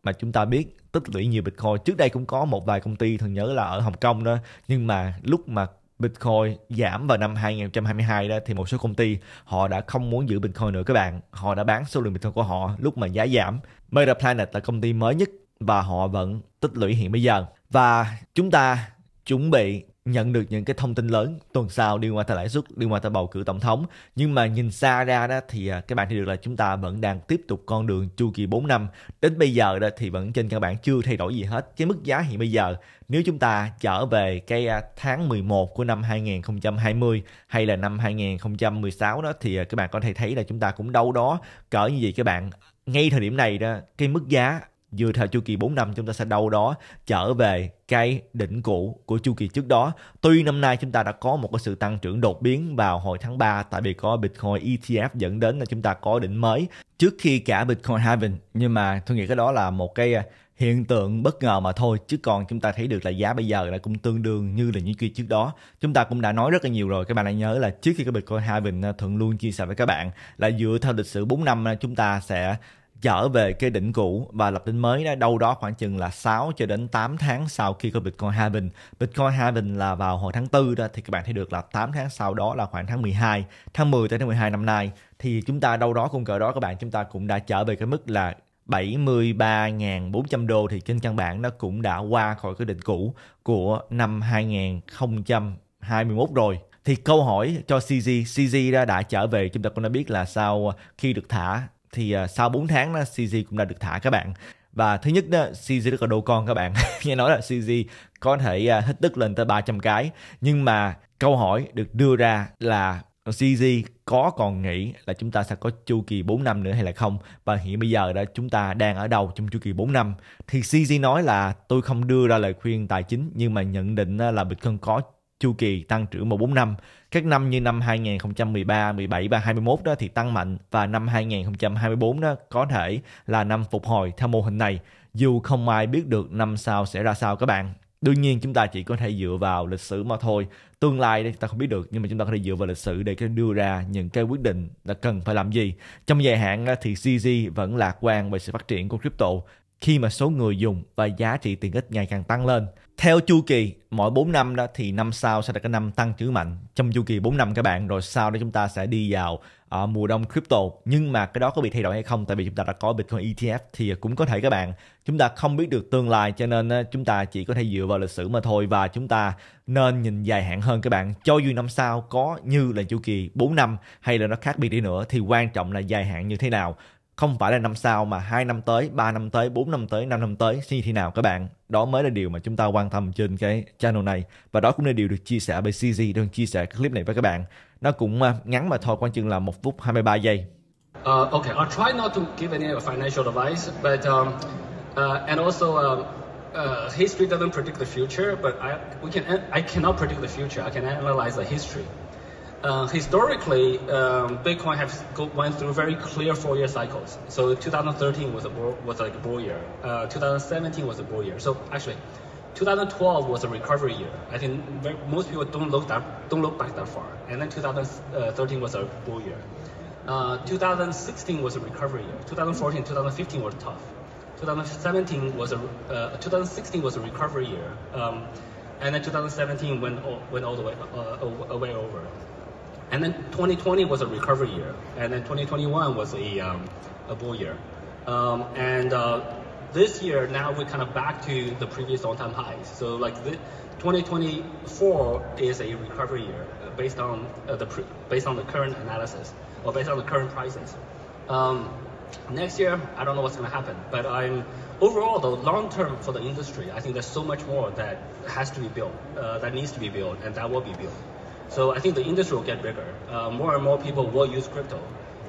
Mà chúng ta biết tích lũy nhiều Bitcoin. Trước đây cũng có một vài công ty thường nhớ là ở Hồng Kông đó, nhưng mà lúc mà Bitcoin giảm vào năm 2022 đó, thì một số công ty họ đã không muốn giữ Bitcoin nữa các bạn. Họ đã bán số lượng Bitcoin của họ lúc mà giá giảm. Metaplanet là công ty mới nhất và họ vẫn tích lũy hiện bây giờ. Và chúng ta chuẩn bị nhận được những cái thông tin lớn tuần sau liên quan tới lãi suất liên quan tới bầu cử tổng thống nhưng mà nhìn xa ra đó thì à, các bạn thấy được là chúng ta vẫn đang tiếp tục con đường chu kỳ 4 năm đến bây giờ đó thì vẫn trên các bản chưa thay đổi gì hết cái mức giá hiện bây giờ nếu chúng ta trở về cái à, tháng 11 của năm 2020 hay là năm 2016 đó, thì à, các bạn có thể thấy là chúng ta cũng đâu đó cỡ như vậy các bạn ngay thời điểm này đó, cái mức giá dựa theo chu kỳ 4 năm chúng ta sẽ đâu đó trở về cái đỉnh cũ của chu kỳ trước đó. Tuy năm nay chúng ta đã có một cái sự tăng trưởng đột biến vào hồi tháng 3 tại vì có Bitcoin ETF dẫn đến là chúng ta có đỉnh mới trước khi cả Bitcoin halving nhưng mà tôi nghĩ cái đó là một cái à, hiện tượng bất ngờ mà thôi chứ còn chúng ta thấy được là giá bây giờ là cũng tương đương như là những kỳ trước đó chúng ta cũng đã nói rất là nhiều rồi các bạn hãy nhớ là trước khi cái Bitcoin halving bình thuận luôn chia sẻ với các bạn là dựa theo lịch sử 4 năm ờ, chúng ta sẽ trở về cái đỉnh cũ và lập đỉnh mới đó đâu đó khoảng chừng là 6 cho đến 8 tháng sau khi có Bitcoin halving. Bitcoin halving là vào hồi tháng 4 đó thì các bạn thấy được là 8 tháng sau đó là khoảng tháng 12, tháng 10 tới tháng 12 năm nay thì chúng ta đâu đó cùng cỡ đó các bạn chúng ta cũng đã trở về cái mức là 73.400 đô thì trên căn bản nó cũng đã qua khỏi cái đỉnh cũ của năm 2021 rồi. Thì câu hỏi cho CZ, CZ đã, đã trở về chúng ta cũng đã biết là sau à, khi được thả thì à, sau 4 tháng đó, CZ cũng đã được thả các bạn. Và thứ nhất đó CZ rất là đồ con các bạn. (laughs) Nghe nói là CZ có thể à, hít tức lên tới 300 cái. Nhưng mà câu hỏi được đưa ra là CZ có còn nghĩ là chúng ta sẽ có chu kỳ 4 năm nữa hay là không và hiện bây giờ đó chúng ta đang ở đâu trong chu kỳ 4 năm thì CZ nói là tôi không đưa ra lời khuyên tài chính nhưng mà nhận định ờ, là Bitcoin có chu kỳ tăng trưởng một 4 năm. Các năm như năm 2013, 17 và 21 đó thì tăng mạnh và năm 2024 đó có thể là năm phục hồi theo mô hình này. Dù không ai biết được năm sau sẽ ra sao các bạn. Đương nhiên chúng ta chỉ có thể dựa vào lịch sử mà thôi. Tương lai đây ta không biết được, nhưng mà chúng ta có thể dựa vào lịch sử để đưa ra những cái quyết định là cần phải làm gì. Trong dài hạn thì CZ vẫn lạc quan về sự phát triển của crypto khi mà số người dùng và giá trị tiền ích ngày càng tăng lên. Theo chu kỳ, mỗi 4 năm đó thì năm sau sẽ là cái năm tăng trưởng mạnh. Trong chu kỳ 4 năm các bạn rồi sau đó chúng ta sẽ đi vào uh, mùa đông crypto. Nhưng mà cái đó có bị thay đổi hay không? Tại vì chúng ta đã có Bitcoin ETF thì cũng có thể các bạn chúng ta không biết được tương lai cho nên uh, chúng ta chỉ có thể dựa vào lịch sử mà thôi và chúng ta nên nhìn dài hạn hơn các bạn. Cho dù năm sau có như là chu kỳ 4 năm hay là nó khác biệt đi nữa thì quan trọng là dài hạn như thế nào không phải là năm sau mà 2 năm tới, 3 năm tới, 4 năm tới, 5 năm tới sẽ như thế nào các bạn. Đó mới là điều mà chúng ta quan tâm trên cái channel này và đó cũng là điều được chia sẻ bởi CZ đang chia sẻ cái clip này với các bạn. Nó cũng à, ngắn mà thôi, quan chừng là 1 phút 23 giây. Uh, okay, I'll try not to give any financial advice, but um, uh, and also um, uh, history doesn't predict the future, but I we can I cannot predict the future. I can analyze the history. Uh, historically, um, Bitcoin has go, went through very clear four-year cycles. So 2013 was a bull, was like a bull year. Uh, 2017 was a bull year. So actually, 2012 was a recovery year. I think most people don't look that don't look back that far. And then 2013 was a bull year. Uh, 2016 was a recovery year. 2014, 2015 were tough. 2017 was a uh, 2016 was a recovery year. Um, and then 2017 went went all the way uh, way over. And then 2020 was a recovery year, and then 2021 was a, um, a bull year. Um, and uh, this year, now we're kind of back to the previous all-time highs. So like the, 2024 is a recovery year uh, based on uh, the based on the current analysis or based on the current prices. Um, next year, I don't know what's going to happen, but I'm overall the long term for the industry. I think there's so much more that has to be built, uh, that needs to be built, and that will be built. So I think the industry will get bigger. Uh, more and more people will use crypto.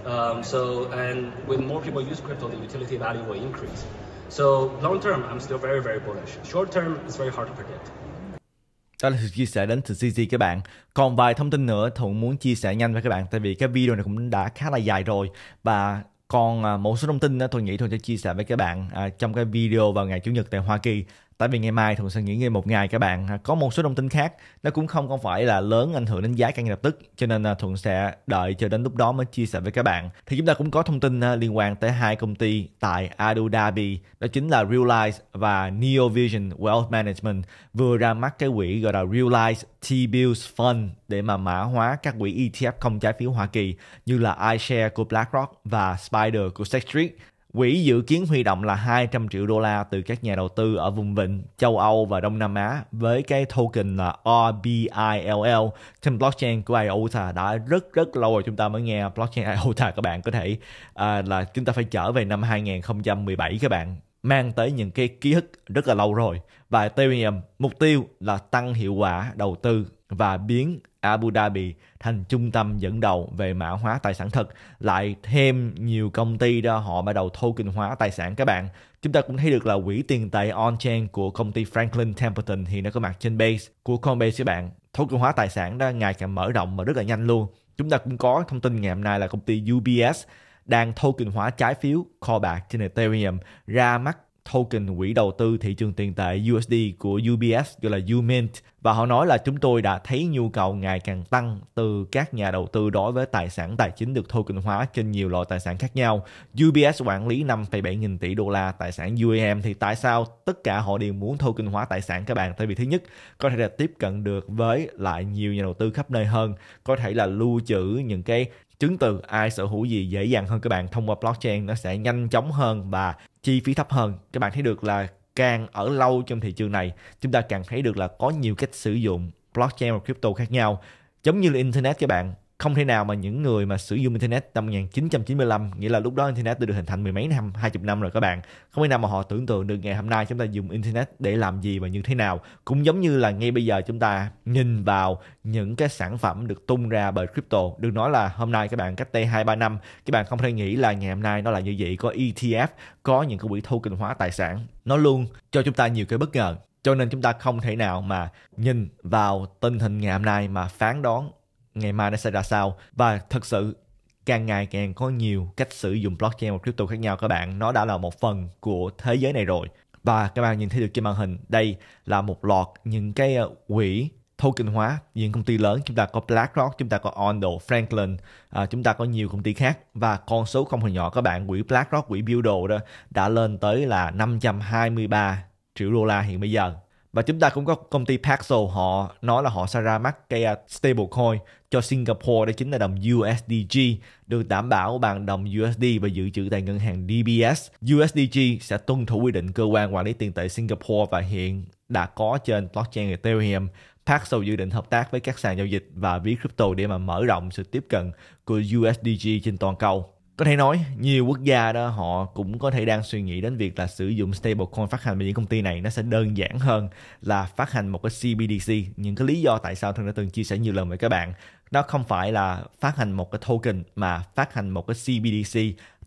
Um, so and with more people use crypto, the utility value will increase. So long term, I'm still very very bullish. Short term, it's very hard to predict. Đó là sự chia sẻ đến từ CC các bạn. Còn vài thông tin nữa Thuận muốn chia sẻ nhanh với các bạn tại vì cái video này cũng đã khá là dài rồi và còn à, một số thông tin tôi nghĩ tôi sẽ chia sẻ với các bạn à, trong cái video vào ngày Chủ nhật tại Hoa Kỳ tại vì ngày mai thường sẽ nghỉ ngơi một ngày các bạn. Có một số thông tin khác, nó cũng không có phải là lớn ảnh hưởng đến giá cả ngay lập tức, cho nên à, thuận sẽ đợi cho đến lúc đó mới chia sẻ với các bạn. Thì chúng ta cũng có thông tin à, liên quan tới hai công ty tại Abu Dhabi, đó chính là Realize và Neovision Wealth Management, vừa ra mắt cái quỹ gọi là Realize T-Bills Fund để mà mã hóa các quỹ ETF không trái phiếu Hoa Kỳ, như là iShare của BlackRock và Spider của State Street. Quỹ dự kiến huy động là 200 triệu đô la từ các nhà đầu tư ở vùng vịnh, châu Âu và Đông Nam Á với cái token là RBILL trên blockchain của IOTA đã rất rất lâu rồi chúng ta mới nghe blockchain IOTA các bạn có thể à, là chúng ta phải trở về năm 2017 các bạn mang tới những cái ký ức rất là lâu rồi. Và Ethereum mục tiêu là tăng hiệu quả đầu tư và biến Abu Dhabi, thành trung tâm dẫn đầu về mã hóa tài sản thật. Lại thêm nhiều công ty đó, họ bắt đầu token hóa tài sản các bạn. Chúng ta cũng thấy được là quỹ tiền tệ on-chain của công ty Franklin Templeton thì nó có mặt trên base của Coinbase các bạn, token hóa tài sản đó ngày càng mở rộng và rất là nhanh luôn. Chúng ta cũng có thông tin ngày hôm nay là công ty UBS đang token hóa trái phiếu kho bạc trên Ethereum ra mắt token quỹ đầu tư thị trường tiền tệ USD của UBS gọi là UMint và họ nói là chúng tôi đã thấy nhu cầu ngày càng tăng từ các nhà đầu tư đối với tài sản tài chính được token hóa trên nhiều loại tài sản khác nhau. UBS quản lý 5,7 nghìn tỷ đô la tài sản UAM thì tại sao tất cả họ đều muốn token hóa tài sản các bạn? Tại vì thứ nhất có thể là tiếp cận được với lại nhiều nhà đầu tư khắp nơi hơn, có thể là lưu trữ những cái chứng từ ai sở hữu gì dễ dàng hơn các bạn thông qua blockchain nó sẽ nhanh chóng hơn và chi phí thấp hơn. Các bạn thấy được là càng ở lâu trong thị trường này, chúng ta càng thấy được là có nhiều cách sử dụng blockchain và crypto khác nhau, giống như là internet các bạn không thể nào mà những người mà sử dụng internet năm 1995 nghĩa là lúc đó internet đã được hình thành mười mấy năm 20 năm rồi các bạn, không thể nào mà họ tưởng tượng được ngày hôm nay chúng ta dùng internet để làm gì và như thế nào. Cũng giống như là ngay bây giờ chúng ta nhìn vào những cái sản phẩm được tung ra bởi crypto. Đừng nói là hôm nay các bạn cách đây hai, ba năm, các bạn không thể nghĩ là ngày hôm nay nó là như vậy, có ETF có những cái quỹ token hóa tài sản. Nó luôn cho chúng ta nhiều cái bất ngờ. Cho nên chúng ta không thể nào mà nhìn vào tình hình ngày hôm nay mà phán đoán ngày mai nó sẽ ra sao. Và thật sự càng ngày càng có nhiều cách sử dụng blockchain và crypto khác nhau các bạn. Nó đã là một phần của thế giới này rồi. Và các bạn nhìn thấy được trên màn hình đây là một loạt những cái ờ, quỹ token hóa. Những công ty lớn chúng ta có BlackRock chúng ta có Ondo Franklin à, chúng ta có nhiều công ty khác. Và con số không hề nhỏ các bạn quỹ BlackRock quỹ Buildo đó đã lên tới là 523 triệu đô la hiện bây giờ và chúng ta cũng có công ty Paxos họ nói là họ sẽ ra mắt cái à, stablecoin cho Singapore, đó chính là đồng USDG được đảm bảo bằng đồng USD và dự trữ tại ngân hàng DBS. USDG sẽ tuân thủ quy định cơ quan quản lý tiền tệ Singapore và hiện đã có trên blockchain Ethereum. Paxos dự định hợp tác với các sàn giao dịch và ví crypto để mà mở rộng sự tiếp cận của USDG trên toàn cầu có thể nói, nhiều quốc gia đó họ cũng có thể đang suy nghĩ đến việc là sử dụng stablecoin phát hành bởi những công ty này. Nó sẽ đơn giản hơn là phát hành một cái CBDC những cái lý do tại sao thân đã từng chia sẻ nhiều lần với các bạn, nó không phải là phát hành một cái token mà phát hành một cái CBDC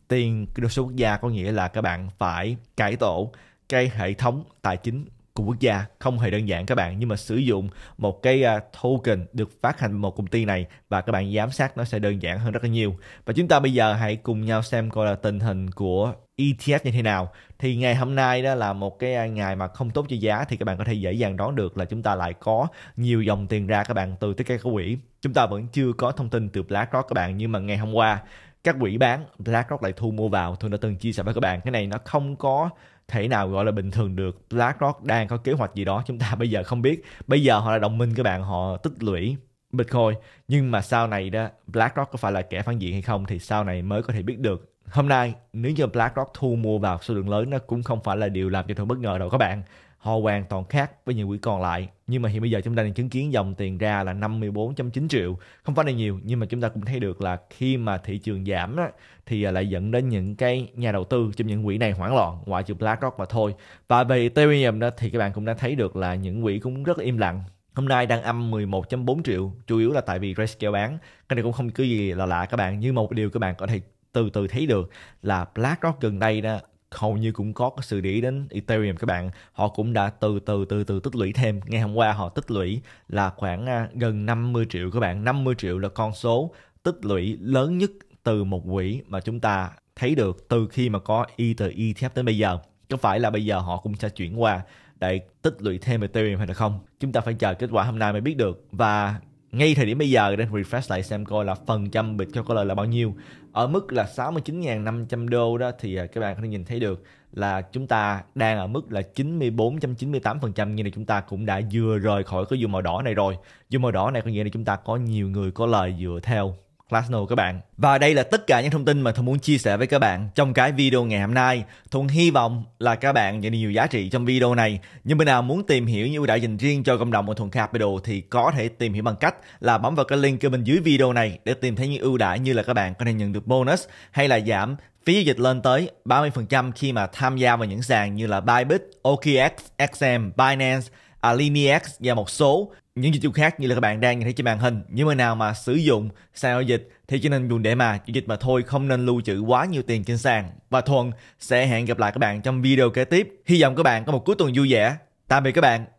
tiền đô số quốc gia có nghĩa là các bạn phải cải tổ cái hệ thống tài chính của quốc gia không hề đơn giản các bạn. Nhưng mà sử dụng một cái uh, token được phát hành một công ty này và các bạn giám sát nó sẽ đơn giản hơn rất là nhiều. Và chúng ta bây giờ hãy cùng nhau xem coi là tình hình của ETF như thế nào. Thì ngày hôm nay đó là một cái à, ngày mà không tốt cho giá thì các bạn có thể dễ dàng đoán được là chúng ta lại có nhiều dòng tiền ra các bạn từ tất cả các quỹ. Chúng ta vẫn chưa có thông tin từ BlackRock các bạn nhưng mà ngày hôm qua các quỹ bán BlackRock lại thu mua vào. Tôi đã từng chia sẻ với các bạn cái này nó không có thể nào gọi là bình thường được. BlackRock đang có kế hoạch gì đó chúng ta (laughs) bây giờ không biết. Bây giờ họ là đồng minh các bạn, họ tích lũy Bitcoin. Nhưng mà sau này đó, BlackRock có phải là kẻ phản diện hay không thì sau này mới có thể biết được. Hôm nay, nếu như BlackRock thu mua vào số lượng lớn, nó cũng không phải là điều làm cho tôi bất ngờ đâu các bạn họ hoàn toàn khác với những quỹ còn lại nhưng mà hiện bây giờ chúng ta đang chứng kiến dòng tiền ra là 54.9 triệu không phải là nhiều nhưng mà chúng ta cũng thấy được là khi mà thị trường giảm á, thì à, lại dẫn đến những cái nhà đầu tư trong những quỹ này hoảng loạn ngoại trừ BlackRock mà thôi và về Ethereum đó thì các bạn cũng đã thấy được là những quỹ cũng rất là im lặng Hôm nay đang âm 11.4 triệu, chủ yếu là tại vì Grayscale bán. Cái này cũng không có gì là lạ các bạn. Nhưng một điều các bạn có thể từ từ thấy được là BlackRock gần đây đó hầu như cũng có sự để ý đến Ethereum các bạn. Họ cũng đã từ từ từ từ tích lũy thêm. Ngày hôm qua họ tích lũy là khoảng à, gần 50 triệu các bạn. 50 triệu là con số tích lũy lớn nhất từ một quỹ mà chúng ta thấy được từ khi mà có Ether ETF đến bây giờ. Có phải là bây giờ họ cũng sẽ chuyển qua để tích lũy thêm Ethereum hay là không? Chúng ta phải chờ kết quả hôm nay mới biết được. Và ngay thời điểm bây giờ để refresh lại xem coi là phần trăm Bitcoin cho có lời là bao nhiêu. Ở mức là 69.500 đô đó thì à, các bạn có thể nhìn thấy được là chúng ta đang ở mức là 94.98% như là chúng ta cũng đã vừa rời khỏi cái dù màu đỏ này rồi. Dù màu đỏ này có nghĩa là chúng ta có nhiều người có lời dựa theo. Classno các bạn. Và đây là tất cả những thông tin mà Thuận muốn chia sẻ với các bạn trong cái video ngày hôm nay. Thuận hy vọng là các bạn nhận được nhiều giá trị trong video này. Nhưng bên nào muốn tìm hiểu những ưu đãi dành riêng cho cộng đồng của Thuận Capital thì có thể tìm hiểu bằng cách là bấm vào cái link ở bên dưới video này để tìm thấy những ưu đãi như là các bạn có thể nhận được bonus hay là giảm phí giao dịch lên tới 30% khi mà tham gia vào những sàn như là Bybit, OKX, XM, Binance, Alinex và một số những dịch vụ khác như là các bạn đang nhìn thấy trên màn hình. Nhưng mà nào mà sử dụng sàn giao dịch thì chỉ nên dùng để mà giao dịch mà thôi, không nên lưu trữ quá nhiều tiền trên sàn. Và thuần sẽ hẹn gặp lại các bạn trong video kế tiếp. Hy vọng các bạn có một cuối tuần vui vẻ. Tạm biệt các bạn.